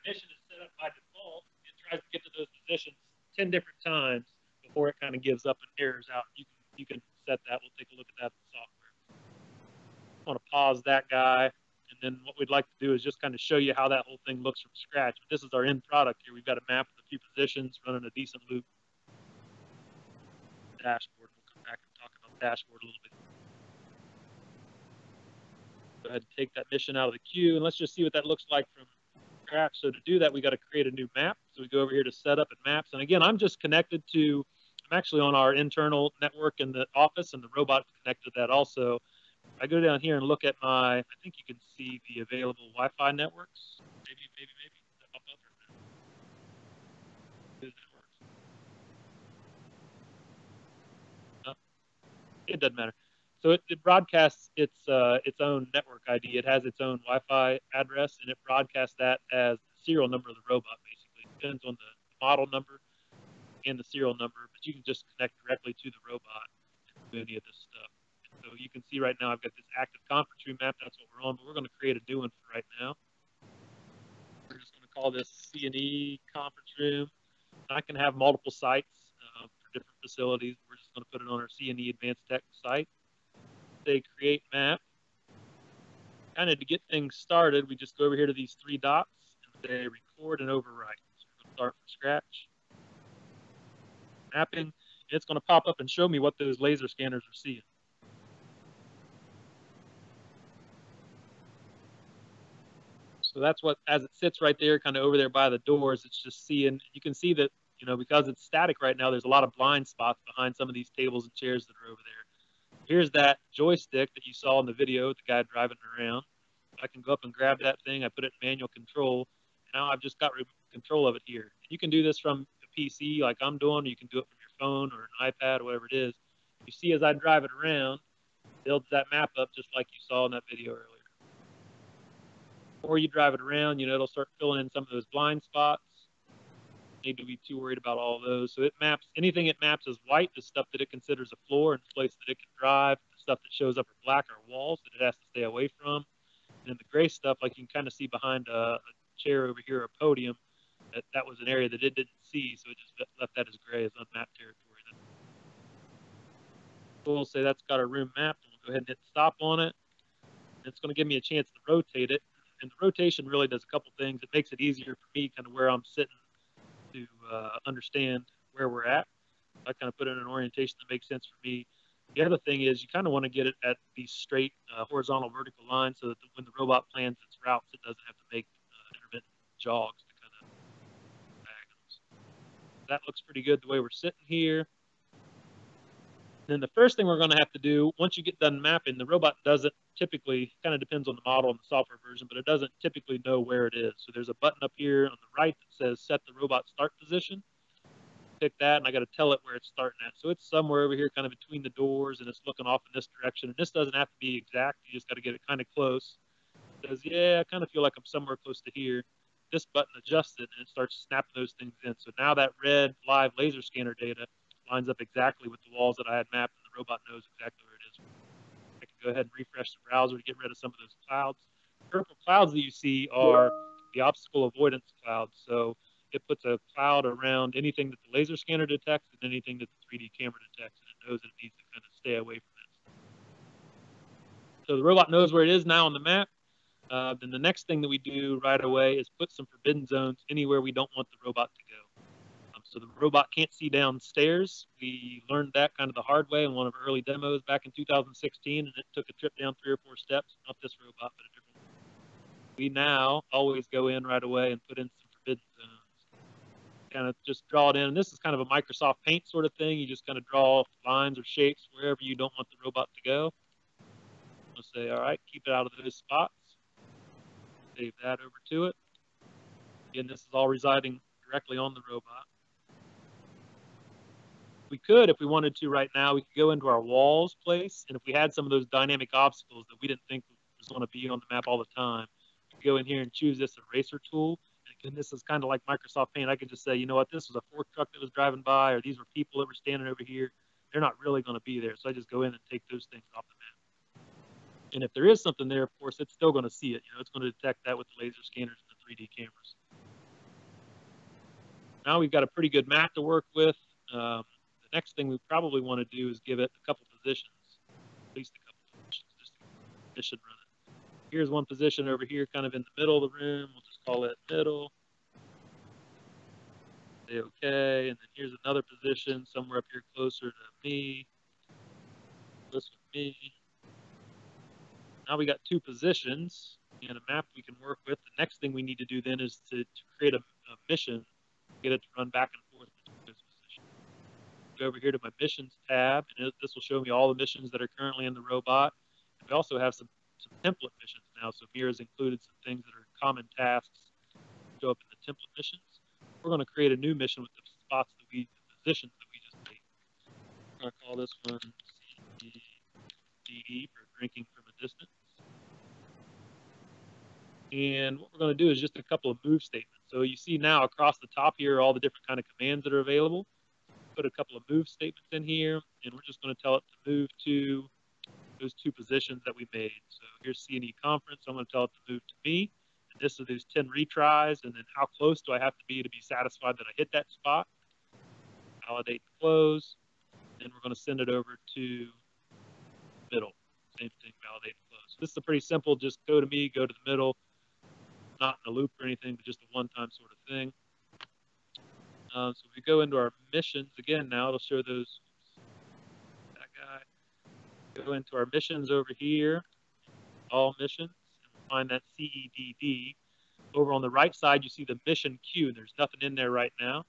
[SPEAKER 2] mission is set up by default. It tries to get to those positions 10 different times before it kind of gives up and errors out. You can, you can set that. We'll take a look at that in the software. I want to pause that guy. And then what we'd like to do is just kind of show you how that whole thing looks from scratch. But this is our end product here. We've got a map with a few positions running a decent loop. Dashboard. We'll come back and talk about dashboard a little bit. Go ahead and take that mission out of the queue and let's just see what that looks like from So to do that, we got to create a new map. So we go over here to setup and maps. And again, I'm just connected to, I'm actually on our internal network in the office and the robot connected to that also. I go down here and look at my, I think you can see the available Wi-Fi networks. Maybe, maybe, maybe. It doesn't matter. So it, it broadcasts its uh, its own network ID. It has its own Wi-Fi address, and it broadcasts that as the serial number of the robot. Basically, it depends on the model number and the serial number, but you can just connect directly to the robot and do any of this stuff. So you can see right now I've got this active conference room map. That's what we're on, but we're going to create a new one for right now. We're just going to call this C&E conference room. I can have multiple sites uh, for different facilities. We're just going to put it on our C&E Advanced Tech site say create map. Kind of to get things started, we just go over here to these three dots and say record and overwrite. So start from scratch. Mapping. It's going to pop up and show me what those laser scanners are seeing. So that's what, as it sits right there, kind of over there by the doors, it's just seeing, you can see that, you know, because it's static right now, there's a lot of blind spots behind some of these tables and chairs that are over there. Here's that joystick that you saw in the video with the guy driving around. I can go up and grab that thing. I put it in manual control. Now I've just got control of it here. You can do this from a PC like I'm doing, or you can do it from your phone or an iPad or whatever it is. You see as I drive it around, builds that map up just like you saw in that video earlier. Or you drive it around, you know, it'll start filling in some of those blind spots. Need to be too worried about all those. So it maps anything it maps as white is stuff that it considers a floor and place that it can drive. The stuff that shows up as black are walls that it has to stay away from. And the gray stuff, like you can kind of see behind a, a chair over here, a podium, that, that was an area that it didn't see, so it just left that as gray as unmapped territory. We'll say that's got our room mapped, and we'll go ahead and hit stop on it. It's going to give me a chance to rotate it, and the rotation really does a couple things. It makes it easier for me, kind of where I'm sitting, to uh, understand where we're at. I kind of put in an orientation that makes sense for me. The other thing is you kind of want to get it at these straight uh, horizontal vertical lines so that the, when the robot plans its routes, it doesn't have to make uh, intermittent jogs to kind of diagonals. That looks pretty good the way we're sitting here. Then the first thing we're going to have to do, once you get done mapping, the robot doesn't typically, kind of depends on the model and the software version, but it doesn't typically know where it is. So there's a button up here on the right that says set the robot start position pick that and I got to tell it where it's starting at. So it's somewhere over here, kind of between the doors, and it's looking off in this direction. And this doesn't have to be exact. You just got to get it kind of close. It says, yeah, I kind of feel like I'm somewhere close to here. This button adjusts it and it starts snapping those things in. So now that red live laser scanner data lines up exactly with the walls that I had mapped, and the robot knows exactly where it is. I can go ahead and refresh the browser to get rid of some of those clouds. Purple clouds that you see are the obstacle avoidance clouds. So it puts a cloud around anything that the laser scanner detects and anything that the 3D camera detects, and it knows that it needs to kind of stay away from that. So the robot knows where it is now on the map. Uh, then the next thing that we do right away is put some forbidden zones anywhere we don't want the robot to go. So the robot can't see downstairs. We learned that kind of the hard way in one of our early demos back in 2016, and it took a trip down three or four steps. Not this robot, but a different one. We now always go in right away and put in some forbidden zones kind of just draw it in. And this is kind of a Microsoft Paint sort of thing. You just kind of draw lines or shapes wherever you don't want the robot to go. I'll say, all right, keep it out of those spots. Save that over to it. Again, this is all residing directly on the robot. We could, if we wanted to right now, we could go into our walls place. And if we had some of those dynamic obstacles that we didn't think was going to be on the map all the time, we could go in here and choose this eraser tool and this is kind of like Microsoft Paint. I could just say, you know what, this was a fork truck that was driving by, or these were people that were standing over here. They're not really going to be there. So I just go in and take those things off the map. And if there is something there, of course, it's still going to see it. You know, it's going to detect that with the laser scanners and the 3D cameras. Now we've got a pretty good map to work with. Um, next thing we probably want to do is give it a couple positions, at least a couple positions, just to mission run it. Here's one position over here, kind of in the middle of the room. We'll just call it middle. Say okay, and then here's another position somewhere up here closer to me. This with me. Now we got two positions and a map we can work with. The next thing we need to do then is to, to create a, a mission, get it to run back and forth between those positions. Go over here to my missions tab, and it, this will show me all the missions that are currently in the robot. And we also have some, some template missions now. So here included some things that are common tasks show up in the template missions. We're going to create a new mission with the spots that we, the positions that we just made. We're going to call this one CDD for drinking from a distance. And what we're going to do is just a couple of move statements. So you see now across the top here all the different kind of commands that are available. Put a couple of move statements in here, and we're just going to tell it to move to those two positions that we made. So here's C&E conference. I'm going to tell it to move to me this is these 10 retries, and then how close do I have to be to be satisfied that I hit that spot? Validate and close. Then we're going to send it over to middle. Same thing, validate and close. This is a pretty simple, just go to me, go to the middle. Not in a loop or anything, but just a one-time sort of thing. Uh, so if we go into our missions again now, it'll show those. That guy. Go into our missions over here, all missions, and find that CEDD. Over on the right side, you see the mission queue. and There's nothing in there right now.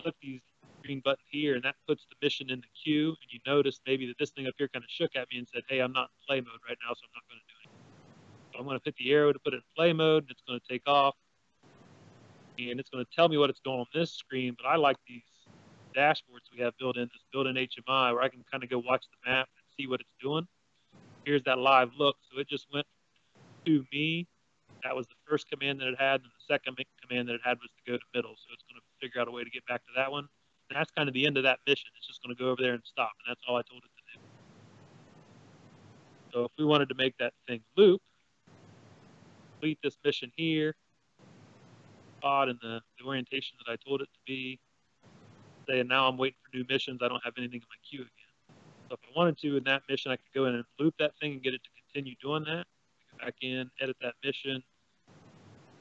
[SPEAKER 2] Click these green button here, and that puts the mission in the queue. And you notice maybe that this thing up here kind of shook at me and said, "Hey, I'm not in play mode right now, so I'm not going to do anything. So I'm going to hit the arrow to put it in play mode, and it's going to take off and it's going to tell me what it's doing on this screen. But I like these dashboards we have built in, this built-in HMI, where I can kind of go watch the map and see what it's doing. Here's that live look. So it just went to me. That was the first command that it had, and the second command that it had was to go to middle. So it's going to figure out a way to get back to that one. And that's kind of the end of that mission. It's just going to go over there and stop, and that's all I told it to do. So if we wanted to make that thing loop, complete this mission here, spot in the, the orientation that I told it to be. Say, and now I'm waiting for new missions. I don't have anything in my queue again. So if I wanted to in that mission, I could go in and loop that thing and get it to continue doing that. Go back in, edit that mission,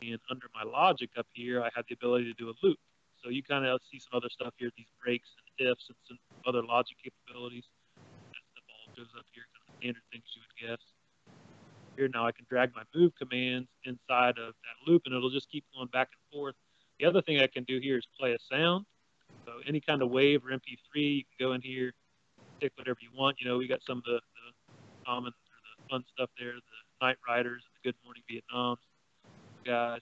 [SPEAKER 2] and under my logic up here, I have the ability to do a loop. So you kind of see some other stuff here, these breaks and ifs and some other logic capabilities. That stuff all goes up here, kind of standard things you would guess. Here now I can drag my move commands inside of that loop and it'll just keep going back and forth. The other thing I can do here is play a sound. So any kind of wave or MP3, you can go in here, pick whatever you want. You know, we got some of the, the common or the fun stuff there, the Night Riders, the Good Morning Vietnam guys.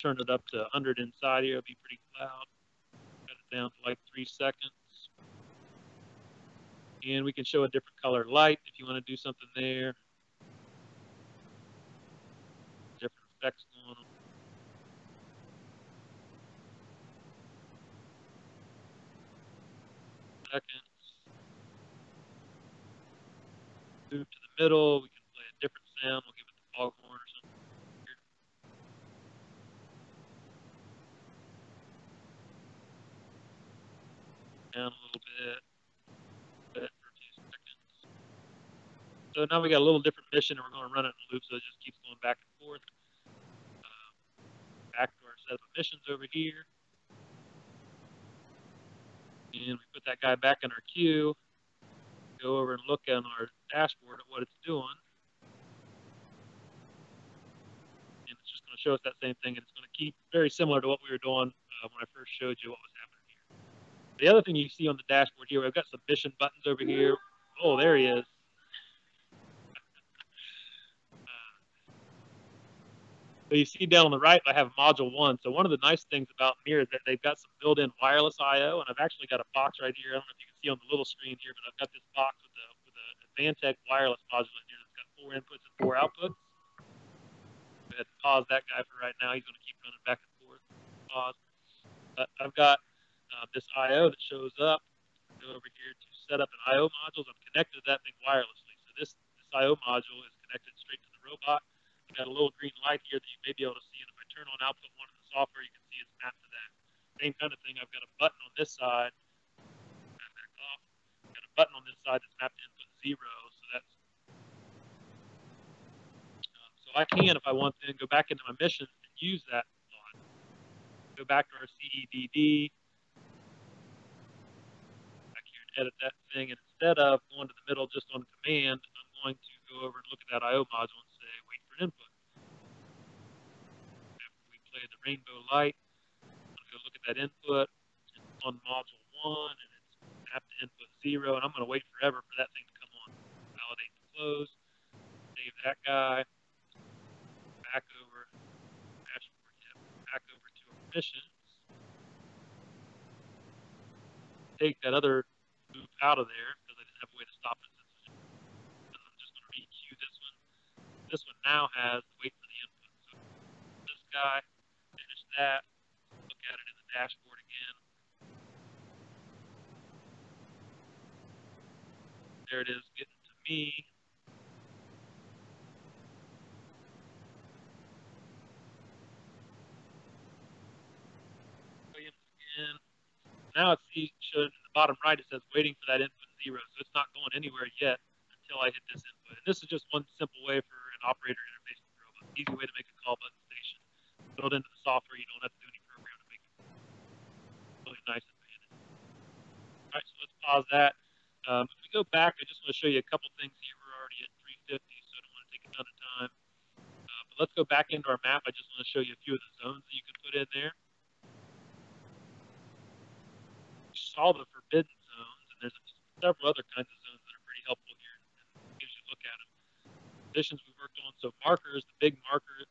[SPEAKER 2] Turn it up to 100 inside here, it'll be pretty loud. Cut it down to like three seconds. And we can show a different color light if you want to do something there. On. Seconds. Move to the middle. We can play a different sound. We'll give it the foghorn or something. Down a little bit. So now we got a little different mission and we're going to run it in a loop so it just keeps going back and forth set of missions over here. And we put that guy back in our queue. Go over and look on our dashboard at what it's doing. And it's just going to show us that same thing. And it's going to keep very similar to what we were doing uh, when I first showed you what was happening here. The other thing you see on the dashboard here, we've got submission buttons over here. Oh, there he is. So you see down on the right, I have module one. So one of the nice things about MiR is that they've got some built-in wireless I/O, and I've actually got a box right here. I don't know if you can see on the little screen here, but I've got this box with the with the Advantech wireless module in here that's got four inputs and four outputs. Go ahead and pause that guy for right now. He's going to keep running back and forth. Pause. But I've got uh, this I/O that shows up. Go over here to set up an I/O module. I'm connected to that thing wirelessly. So this this I/O module is connected straight to the robot got a little green light here that you may be able to see. And if I turn on output one in the software, you can see it's mapped to that. Same kind of thing. I've got a button on this side. I've got a button on this side that's mapped to input zero. So that's um, so I can, if I want then go back into my mission and use that. Go back to our CEDD. Back here and edit that thing. And instead of going to the middle just on command, I'm going to go over and look at that I/O module input. After we play the rainbow light, I'm going to look at that input. It's on module one, and it's to input zero, and I'm going to wait forever for that thing to come on. Validate the close, save that guy, back over, dashboard, yeah, back over to our missions. Take that other loop out of there because I didn't have a way to stop it I'm just going to re this one This one now has the wait for the input. So this guy, that, look at it in the dashboard again. There it is getting to me. Now it's should in the bottom right it says waiting for that input zero, so it's not going anywhere yet until I hit this input. And this is just one simple way for an operator interface. Easy way to make a call button built into the software. You don't have to do any programming to make it really nice and. All right, so let's pause that. Um, if we go back, I just want to show you a couple things here. We're already at 350, so I don't want to take a ton of time. Uh, but let's go back into our map. I just want to show you a few of the zones that you can put in there. You saw the forbidden zones, and there's several other kinds of zones that are pretty helpful here. And gives you a look at them. Positions we worked on, so markers, the big markers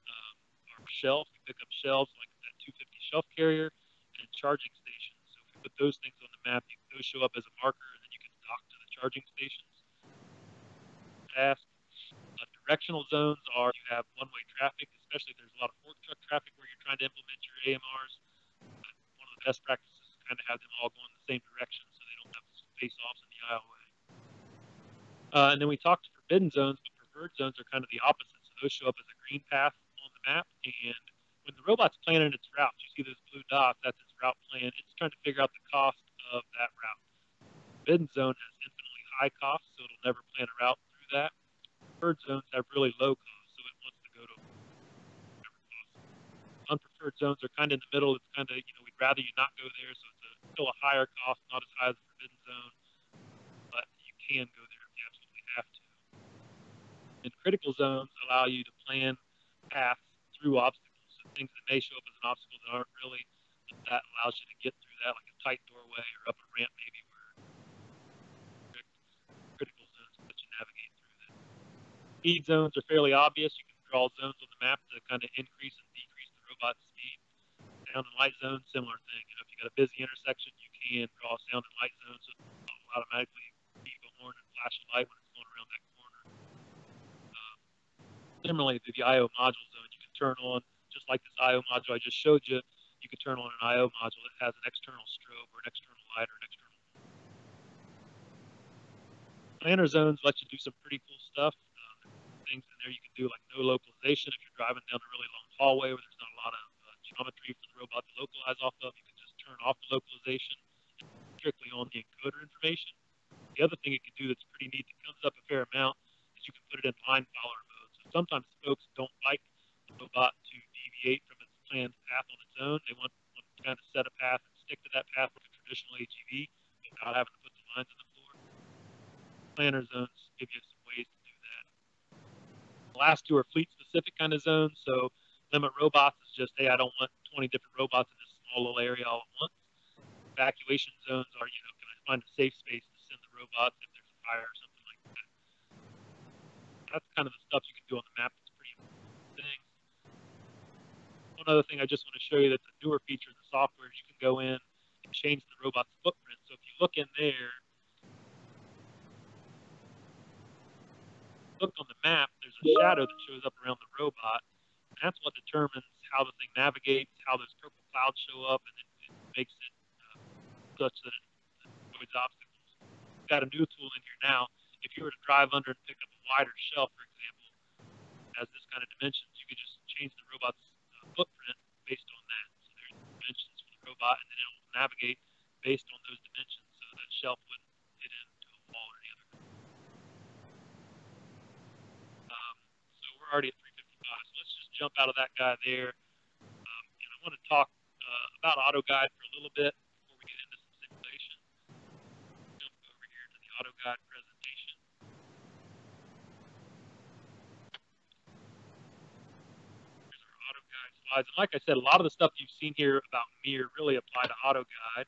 [SPEAKER 2] shelf. We pick up shelves like that 250 shelf carrier and charging stations. So if we put those things on the map, you, those show up as a marker, and then you can dock to the charging stations. Fast. Uh, directional zones are you have one-way traffic, especially if there's a lot of fork truck traffic where you're trying to implement your AMRs. Uh, one of the best practices is kind of have them all go in the same direction so they don't have face-offs in the aisleway. Uh, and then we talked forbidden zones, but preferred zones are kind of the opposite. So those show up as a green path map, and when the robot's planning its route, you see those blue dots, that's its route plan. It's trying to figure out the cost of that route. Forbidden zone has infinitely high costs, so it'll never plan a route through that. Preferred zones have really low costs, so it wants to go to. Unpreferred zones are kind of in the middle. It's kind of, you know, we'd rather you not go there, so it's a, still a higher cost, not as high as the forbidden zone, but you can go there if you absolutely have to. And critical zones allow you to plan paths through obstacles things that may show up as an obstacle that aren't really. That allows you to get through that, like a tight doorway or up a ramp, maybe where critical zones let you navigate through that. Speed zones are fairly obvious. You can draw zones on the map to kind of increase and decrease the robot's speed. Sound and light zone, similar thing. You know, if you got a busy intersection, you can draw sound and light zone, so it'll automatically beep a horn and flash a light when it's going around that corner. Um, similarly, the IO module zone, you can turn on just like this I/O module I just showed you, you can turn on an I/O module that has an external strobe or an external light or an external. Planner zones let you do some pretty cool stuff. Uh, things in there you can do like no localization if you're driving down a really long hallway where there's not a lot of uh, geometry for the robot to localize off of. You can just turn off the localization strictly on the encoder information. The other thing it can do that's pretty neat that comes up a fair amount is you can put it in line follower mode. So sometimes folks don't like robot to deviate from its planned path on its own. They want, want to kind of set a path and stick to that path with a traditional AGV without having to put the lines in the floor. Planner zones give you some ways to do that. The last two are fleet-specific kind of zones. So limit robots is just, hey, I don't want 20 different robots in this small little area all at once. Evacuation zones are, you know, can I find a safe space to send the robots if there's a fire or something like that. That's kind of the stuff you can do on the map one other thing I just want to show you that's a newer feature in the software is you can go in and change the robot's footprint. So if you look in there, look on the map, there's a shadow that shows up around the robot. And that's what determines how the thing navigates, how those purple clouds show up, and it, it makes it uh, such that it avoids obstacles. We've got a new tool in here now. If you were to drive under and pick up a wider shelf, for example, as this kind of dimensions, you could just change the robot's footprint based on that. So there's dimensions for the robot, and then it will navigate based on those dimensions, so that shelf wouldn't hit into a wall or any other. Um, so we're already at 355. So let's just jump out of that guy there, um, and I want to talk uh, about AutoGuide for a little bit before we get into some simulation. Jump over here to the AutoGuide presentation. And like I said, a lot of the stuff you've seen here about MiR really apply to AutoGuide.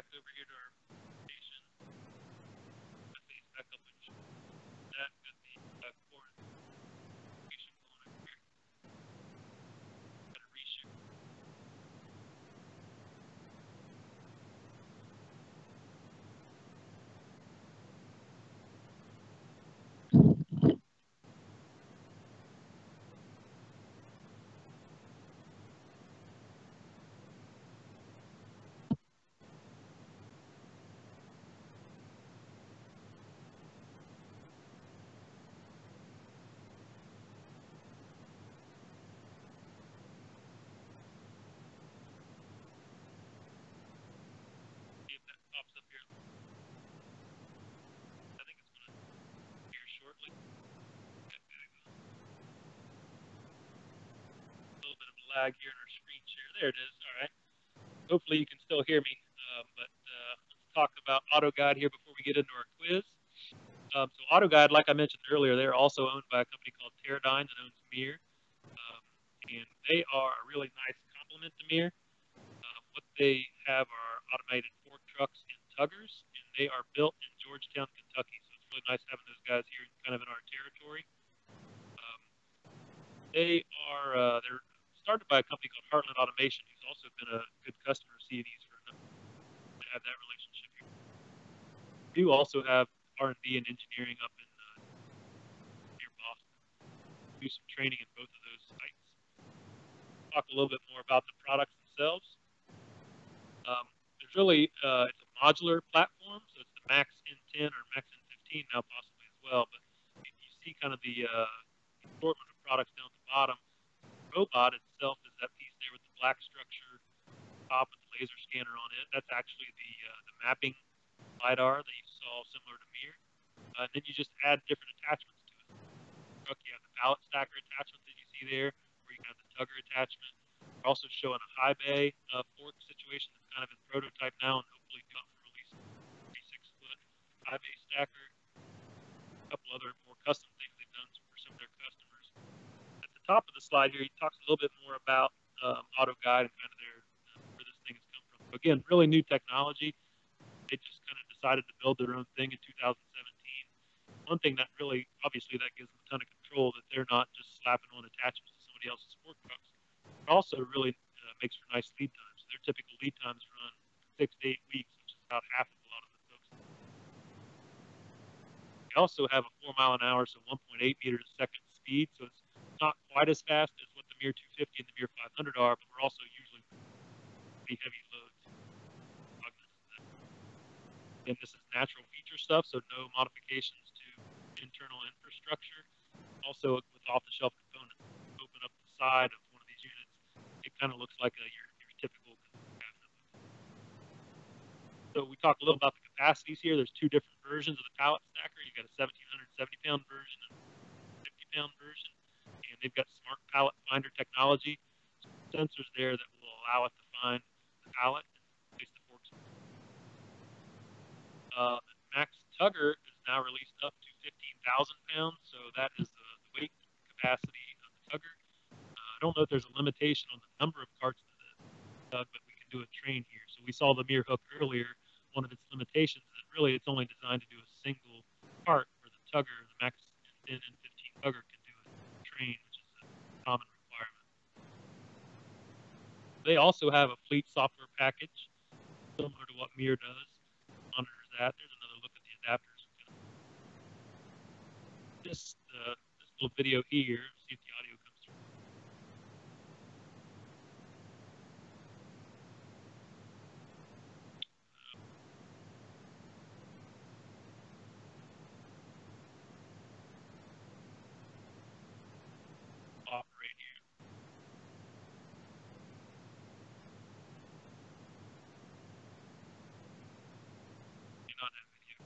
[SPEAKER 2] Back over here to our station. Face back up and that got the uh, core notification going over here. Got a reshare. See if that pops up here. I think it's gonna appear shortly. Okay, there we go. A little bit of a lag here in our screen share. There it is. All right. Hopefully you can still hear me. Um, but uh, let's talk about AutoGuide here before we get into our quiz. Um, so AutoGuide, like I mentioned earlier, they're also owned by a company called Teradyne that owns MiR, um, and they are a really nice complement to MiR. Um, what they have are automated fork trucks and tuggers, and they are built in Georgetown, Kentucky. So it's really nice having those guys here, kind of in our territory. Um, they are uh, they're started by a company called Heartland Automation, who's also been a good customer of C&E's for a number. Have that relationship here. We do also have R&D and engineering up in uh, near Boston. Do some training in both of those sites. Talk a little bit more about the products themselves. Um, there's really uh, it's a modular platform, so it's the Max N10 or Max N15 now possibly as well. But you, see kind of the uh, assortment of products down at the bottom. Robot itself is that piece there with the black structure top with the laser scanner on it. That's actually the uh, the mapping lidar that you saw similar to MiR. Uh, and then you just add different attachments to it. Truck, you have the pallet stacker attachment that you see there, where you have the tugger attachment. We're also showing a high bay uh, fork situation that's kind of in prototype now and hopefully come for release. 36 foot high bay stacker. A couple other more custom things they've done for some of their customers. At the top of the slide here, he talks a little bit more about um, AutoGuide and kind of their uh, where this thing has come from. Again, really new technology they just kind of decided to build their own thing in 2017. One thing that really, obviously, that gives them a ton of control that they're not just slapping on attachments to somebody else's fork trucks. It also really uh, makes for nice lead times. Their typical lead times run six to eight weeks, which is about half of a lot of the folks. They also have a four mile an hour, so 1.8 meters a second speed, so it's not quite as fast as what the MiR 250 and the MiR 500 are, but we're also usually pretty heavy loads. And this is natural feature stuff, so no modifications to internal infrastructure. Also, with off-the-shelf components, open up the side of one of these units, it kind of looks like a, your, your typical. So we talked a little about the capacities here. There's two different versions of the pallet stacker. You've got a 1770 pound version and a 50 pound version, they've got smart pallet finder technology, sensors there that will allow it to find the pallet and place the forks. Uh, Max Tugger is now released up to 15,000 pounds, so that is the, the weight capacity of the Tugger. Uh, I don't know if there's a limitation on the number of carts that the tug, but we can do a train here. So we saw the MiR Hook earlier. One of its limitations is that really it's only designed to do a single cart, where the Tugger, the Max 10 and 15 Tugger, can do a train, which is a common requirement. They also have a fleet software package, similar to what MiR does monitors that. There's another look at the adapters. This, uh, this little video here, see if the audio comes through. Uh, operate here. You're not in video.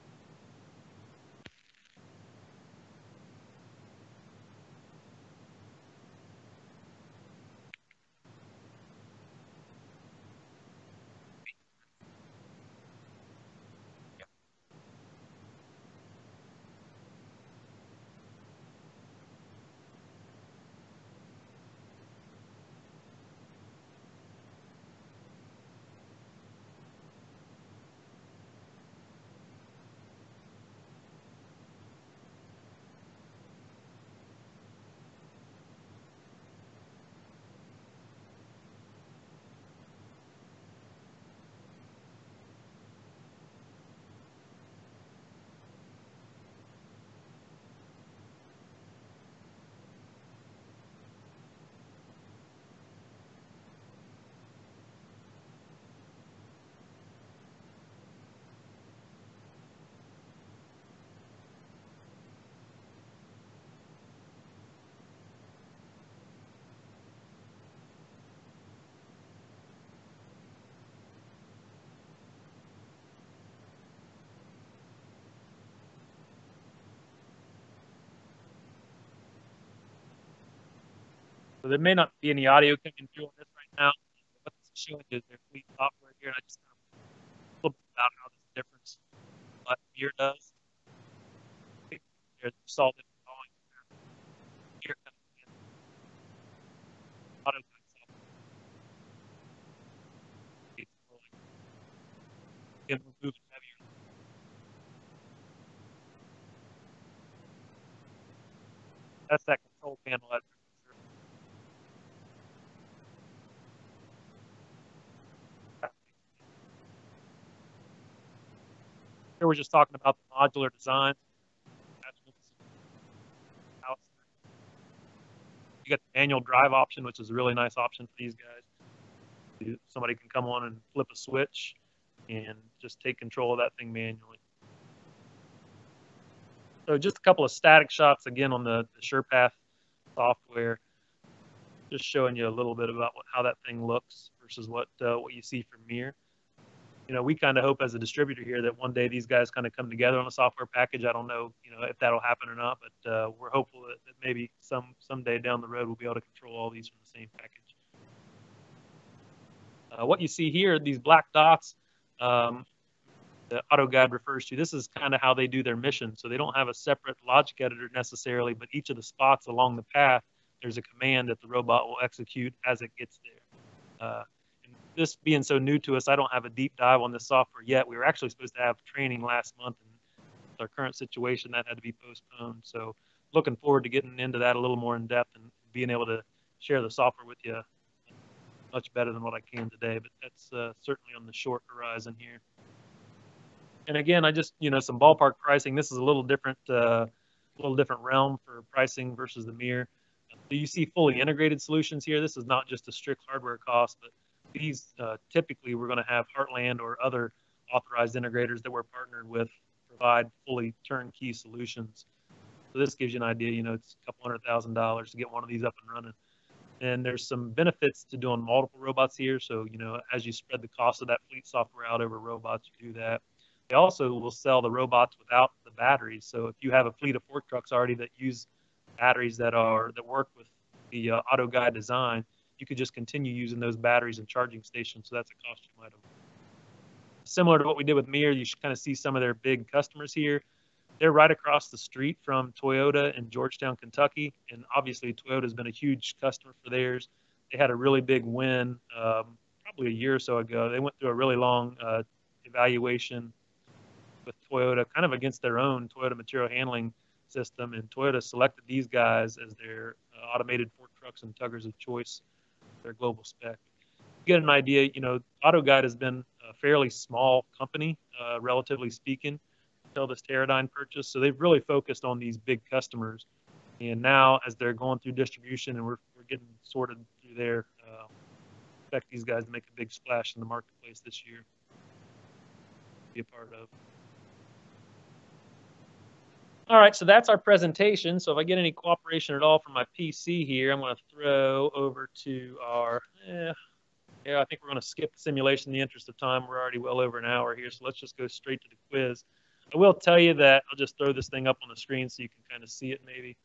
[SPEAKER 2] So there may not be any audio coming through on this right now. What this is showing is their fleet software here, and I just kind of a about how this difference what MiR does. There's solid calling here auto moving heavier. That's that control panel. Here we're just talking about the modular design. You got the manual drive option, which is a really nice option for these guys. Somebody can come on and flip a switch and just take control of that thing manually. So just a couple of static shots again on the, the SurePath software, just showing you a little bit about what, how that thing looks versus what uh, what you see from MiR you know, we kind of hope as a distributor here that one day these guys kind of come together on a software package. I don't know, you know, if that'll happen or not, but uh, we're hopeful that, that, maybe some someday down the road we'll be able to control all these from the same package. Uh, what you see here, these black dots, um, the AutoGuide refers to. This is kind of how they do their mission. So they don't have a separate logic editor necessarily, but each of the spots along the path, there's a command that the robot will execute as it gets there. Uh, this being so new to us, I don't have a deep dive on this software yet. We were actually supposed to have training last month, and with our current situation, that had to be postponed. So, looking forward to getting into that a little more in depth and being able to share the software with you much better than what I can today. But that's uh, certainly on the short horizon here. And again, I just you know some ballpark pricing. This is a little different, uh, little different realm for pricing versus the MiR. Do you see fully integrated solutions here? This is not just a strict hardware cost, but these uh, typically we're going to have Heartland or other authorized integrators that we're partnered with provide fully turnkey solutions. So this gives you an idea. You know, it's a couple hundred thousand dollars to get one of these up and running. And there's some benefits to doing multiple robots here. So you know, as you spread the cost of that fleet software out over robots, you do that. They also will sell the robots without the batteries. So if you have a fleet of fork trucks already that use batteries that are that work with the uh, AutoGuide design, you could just continue using those batteries and charging stations. So that's a costume item. Similar to what we did with MiR, you should kind of see some of their big customers here. They're right across the street from Toyota in Georgetown, Kentucky. And obviously, Toyota has been a huge customer for theirs. They had a really big win um, probably a year or so ago. They went through a really long uh, evaluation with Toyota, kind of against their own Toyota material handling system. And Toyota selected these guys as their uh, automated fork trucks and tuggers of choice their global spec. Get an idea, you know, AutoGuide has been a fairly small company, uh, relatively speaking, until this Teradyne purchase. So they've really focused on these big customers. And now, as they're going through distribution and we're, we're getting sorted through there, uh, expect these guys to make a big splash in the marketplace this year. Be a part of. All right, so that's our presentation. So if I get any cooperation at all from my PC here, I'm going to throw over to our, eh, yeah, I think we're going to skip the simulation in the interest of time. We're already well over an hour here, so let's just go straight to the quiz. I will tell you that I'll just throw this thing up on the screen so you can kind of see it maybe.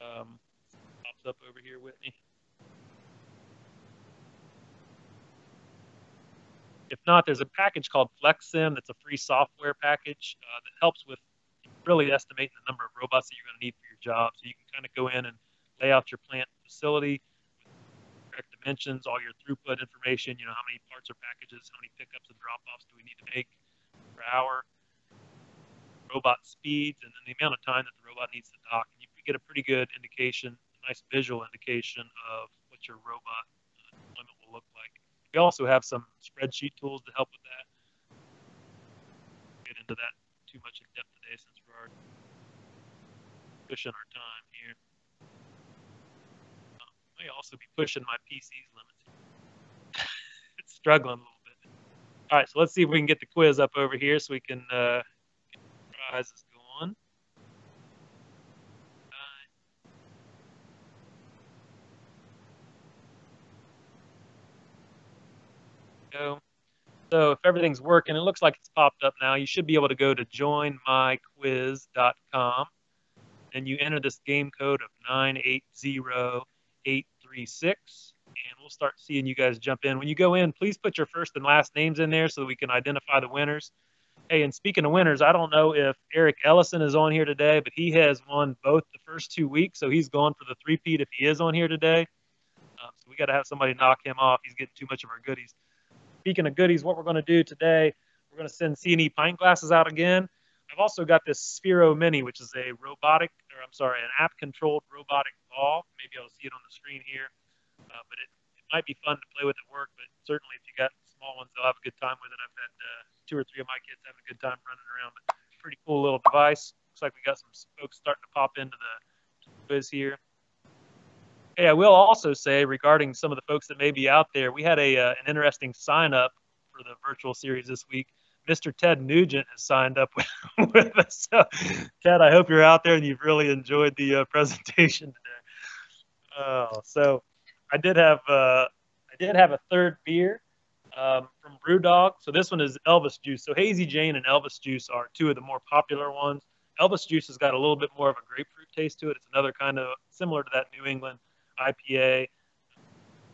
[SPEAKER 2] Um, pops up over here with me. If not, there's a package called FlexSim that's a free software package uh, that helps with really estimating the number of robots that you're going to need for your job. So you can kind of go in and lay out your plant facility, correct dimensions, all your throughput information, you know, how many parts or packages, how many pickups and drop-offs do we need to make per hour, robot speeds, and then the amount of time that the robot needs to dock. And you can get a pretty good indication, a nice visual indication of what your robot uh, deployment will look like. We also have some spreadsheet tools to help with that. Get into that too much in depth pushing our time here. Um, may also be pushing my PC's limits. it's struggling a little bit. All right, so let's see if we can get the quiz up over here so we can uh, get the prizes. So if everything's working, it looks like it's popped up now. You should be able to go to joinmyquiz.com and you enter this game code of 98083 836. And we'll start seeing you guys jump in. When you go in, please put your first and last names in there so we can identify the winners. Hey, and speaking of winners, I don't know if Eric Ellison is on here today, but he has won both the first two weeks, so he's going for the three-peat if he is on here today. Um, so we got to have somebody knock him off. He's getting too much of our goodies. Speaking of goodies, what we're going to do today, we're going to send C&E pint glasses out again. I've also got this Sphero Mini, which is a robotic, or I'm sorry, an app-controlled robotic ball. Maybe I'll see it on the screen here, uh, but it, it might be fun to play with at work. But certainly, if you got small ones, they'll have a good time with it. I've had uh, two or three of my kids having a good time running around. But pretty cool little device. Looks like we got some folks starting to pop into the quiz here. Hey, I will also say regarding some of the folks that may be out there, we had a uh, an interesting sign up for the virtual series this week. Mr. Ted Nugent has signed up with, with us. So, Ted, I hope you're out there and you've really enjoyed the uh, presentation today. Oh, so I did have uh, I did have a third beer um, from BrewDog. So this one is Elvis Juice. So Hazy Jane and Elvis Juice are two of the more popular ones. Elvis Juice has got a little bit more of a grapefruit taste to it. It's another kind of similar to that New England IPA,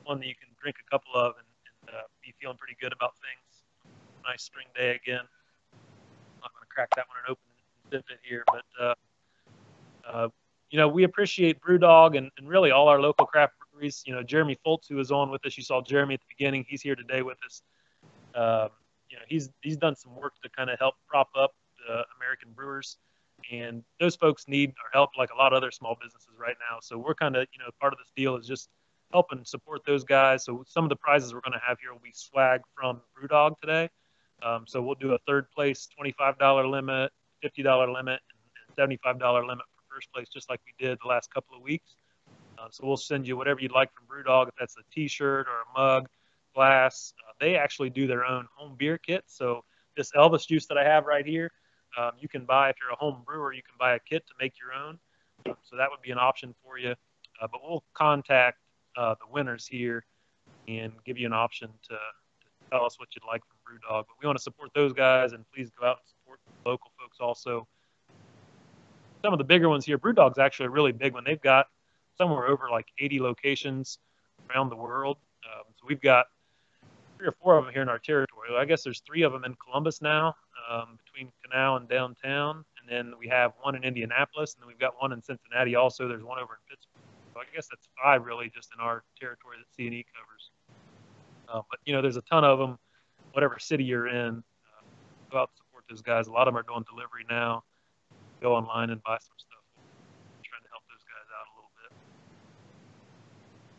[SPEAKER 2] one that you can drink a couple of and, and uh, be feeling pretty good about things. Nice spring day again. I'm going to crack that one and open and sip it here, but uh, uh, you know we appreciate BrewDog and, and really all our local craft breweries. You know Jeremy Foltz, who was on with us. You saw Jeremy at the beginning. He's here today with us. Um, you know he's he's done some work to kind of help prop up the American brewers and those folks need our help like a lot of other small businesses right now. So we're kind of, you know, part of this deal is just helping support those guys. So some of the prizes we're going to have here will be swag from BrewDog today. Um, so we'll do a third place $25 limit, $50 limit, and $75 limit for first place, just like we did the last couple of weeks. Uh, so we'll send you whatever you'd like from BrewDog, if that's a T-shirt or a mug, glass. Uh, they actually do their own home beer kit. So this Elvis juice that I have right here, um, you can buy if you're a home brewer, you can buy a kit to make your own. Um, so that would be an option for you. Uh, but we'll contact uh, the winners here and give you an option to, to, tell us what you'd like from BrewDog. But we want to support those guys, and please go out and support local folks also. Some of the bigger ones here, BrewDog's actually a really big one. They've got somewhere over like 80 locations around the world. Um, so we've got three or four of them here in our territory. I guess there's three of them in Columbus now, um, between Canal and downtown, and then we have one in Indianapolis, and then we've got one in Cincinnati. Also, there's one over in Pittsburgh. So I guess that's five really just in our territory that C&E covers. Uh, but you know, there's a ton of them. Whatever city you're in, uh, go out and support those guys. A lot of them are doing delivery now. Go online and buy some stuff. We're trying to help those guys out a little bit.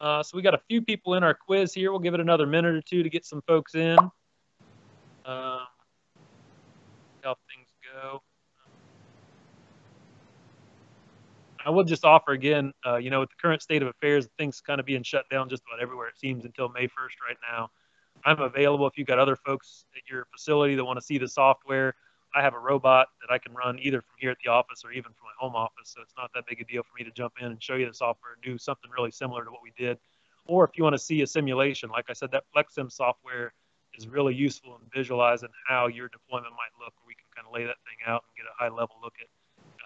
[SPEAKER 2] Uh, so we got a few people in our quiz here. We'll give it another minute or two to get some folks in. Um, how things go. I will just offer again, uh, you know, with the current state of affairs, things kind of being shut down just about everywhere, it seems, until May 1st right now. I'm available if you've got other folks at your facility that want to see the software. I have a robot that I can run either from here at the office or even from my home office, so it's not that big a deal for me to jump in and show you the software and do something really similar to what we did. Or if you want to see a simulation, like I said, that FlexSim software is really useful in visualizing how your deployment might look, we can kind of lay that thing out and get a high level look at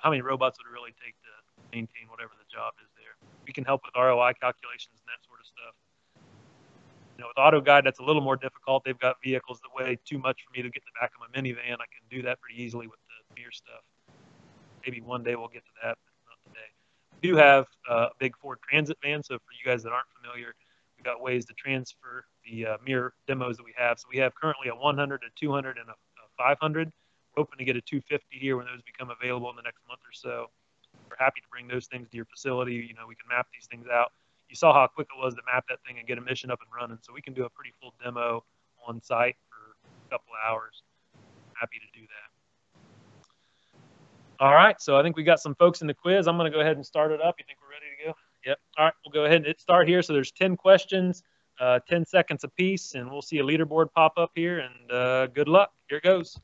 [SPEAKER 2] how many robots would it really take to maintain whatever the job is there. We can help with ROI calculations and that sort of stuff. You know, with AutoGuide, that's a little more difficult. They've got vehicles that weigh too much for me to get in the back of my minivan. I can do that pretty easily with the MiR stuff. Maybe one day we'll get to that, but not today. We do have uh, a big Ford Transit van, so for you guys that aren't familiar, we've got ways to transfer the uh, MiR demos that we have. So we have currently a 100, a 200, and a, a 500. We're hoping to get a 250 here when those become available in the next month or so. We're happy to bring those things to your facility. You know, we can map these things out. You saw how quick it was to map that thing and get a mission up and running. So we can do a pretty full demo on site for a couple of hours. Happy to do that. All right, so I think we got some folks in the quiz. I'm going to go ahead and start it up. You think we're ready to go? Yep. All right, we'll go ahead and hit start here. So there's 10 questions uh, 10 seconds apiece, and we'll see a leaderboard pop up here. And uh, good luck. Here goes.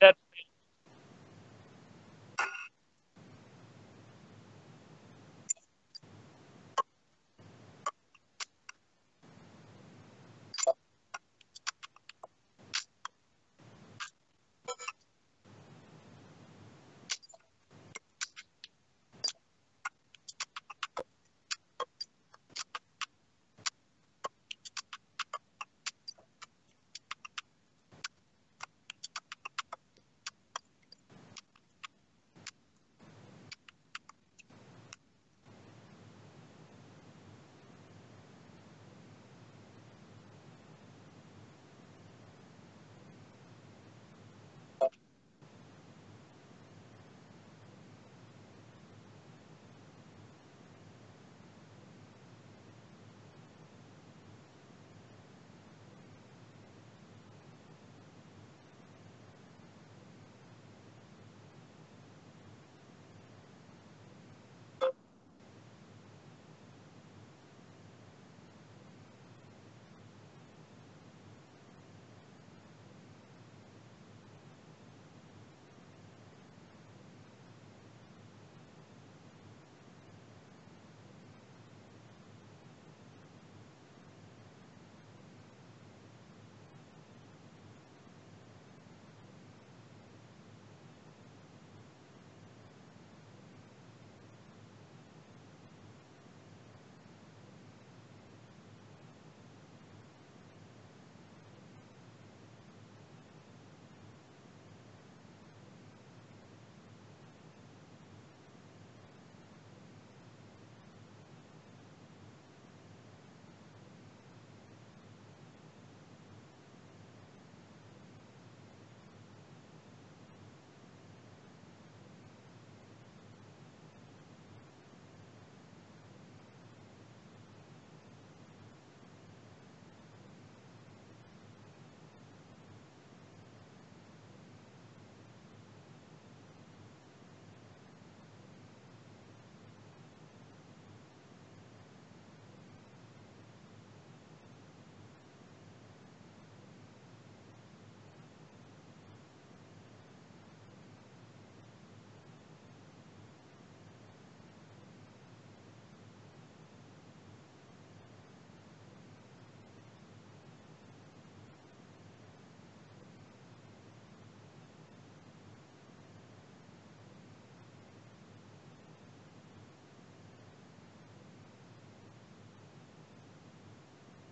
[SPEAKER 2] That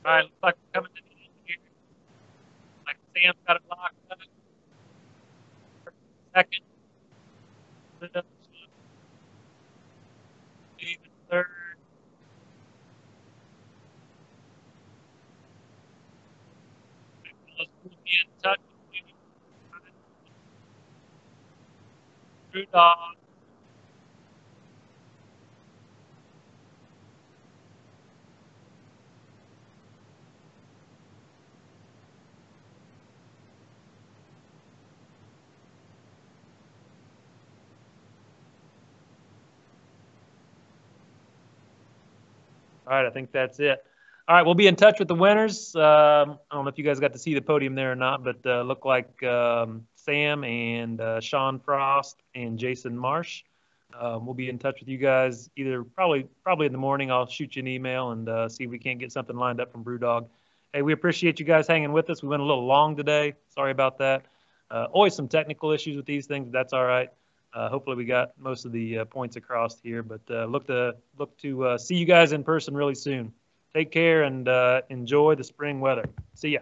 [SPEAKER 2] All right, looks like we're coming to the end here. Like Sam's got it locked up. Second. Third. In touch. Rudolph. All right, I think that's it. All right, we'll be in touch with the winners. Um, I don't know if you guys got to see the podium there or not, but uh, look like um, Sam and uh, Sean Frost and Jason Marsh. Um, we'll be in touch with you guys either probably probably in the morning. I'll shoot you an email and uh, see if we can't get something lined up from BrewDog. Hey, we appreciate you guys hanging with us. We went a little long today. Sorry about that. Uh, always some technical issues with these things. But that's all right. Uh, hopefully we got most of the uh, points across here, but uh, look to look to uh, see you guys in person really soon. Take care and uh, enjoy the spring weather. See ya.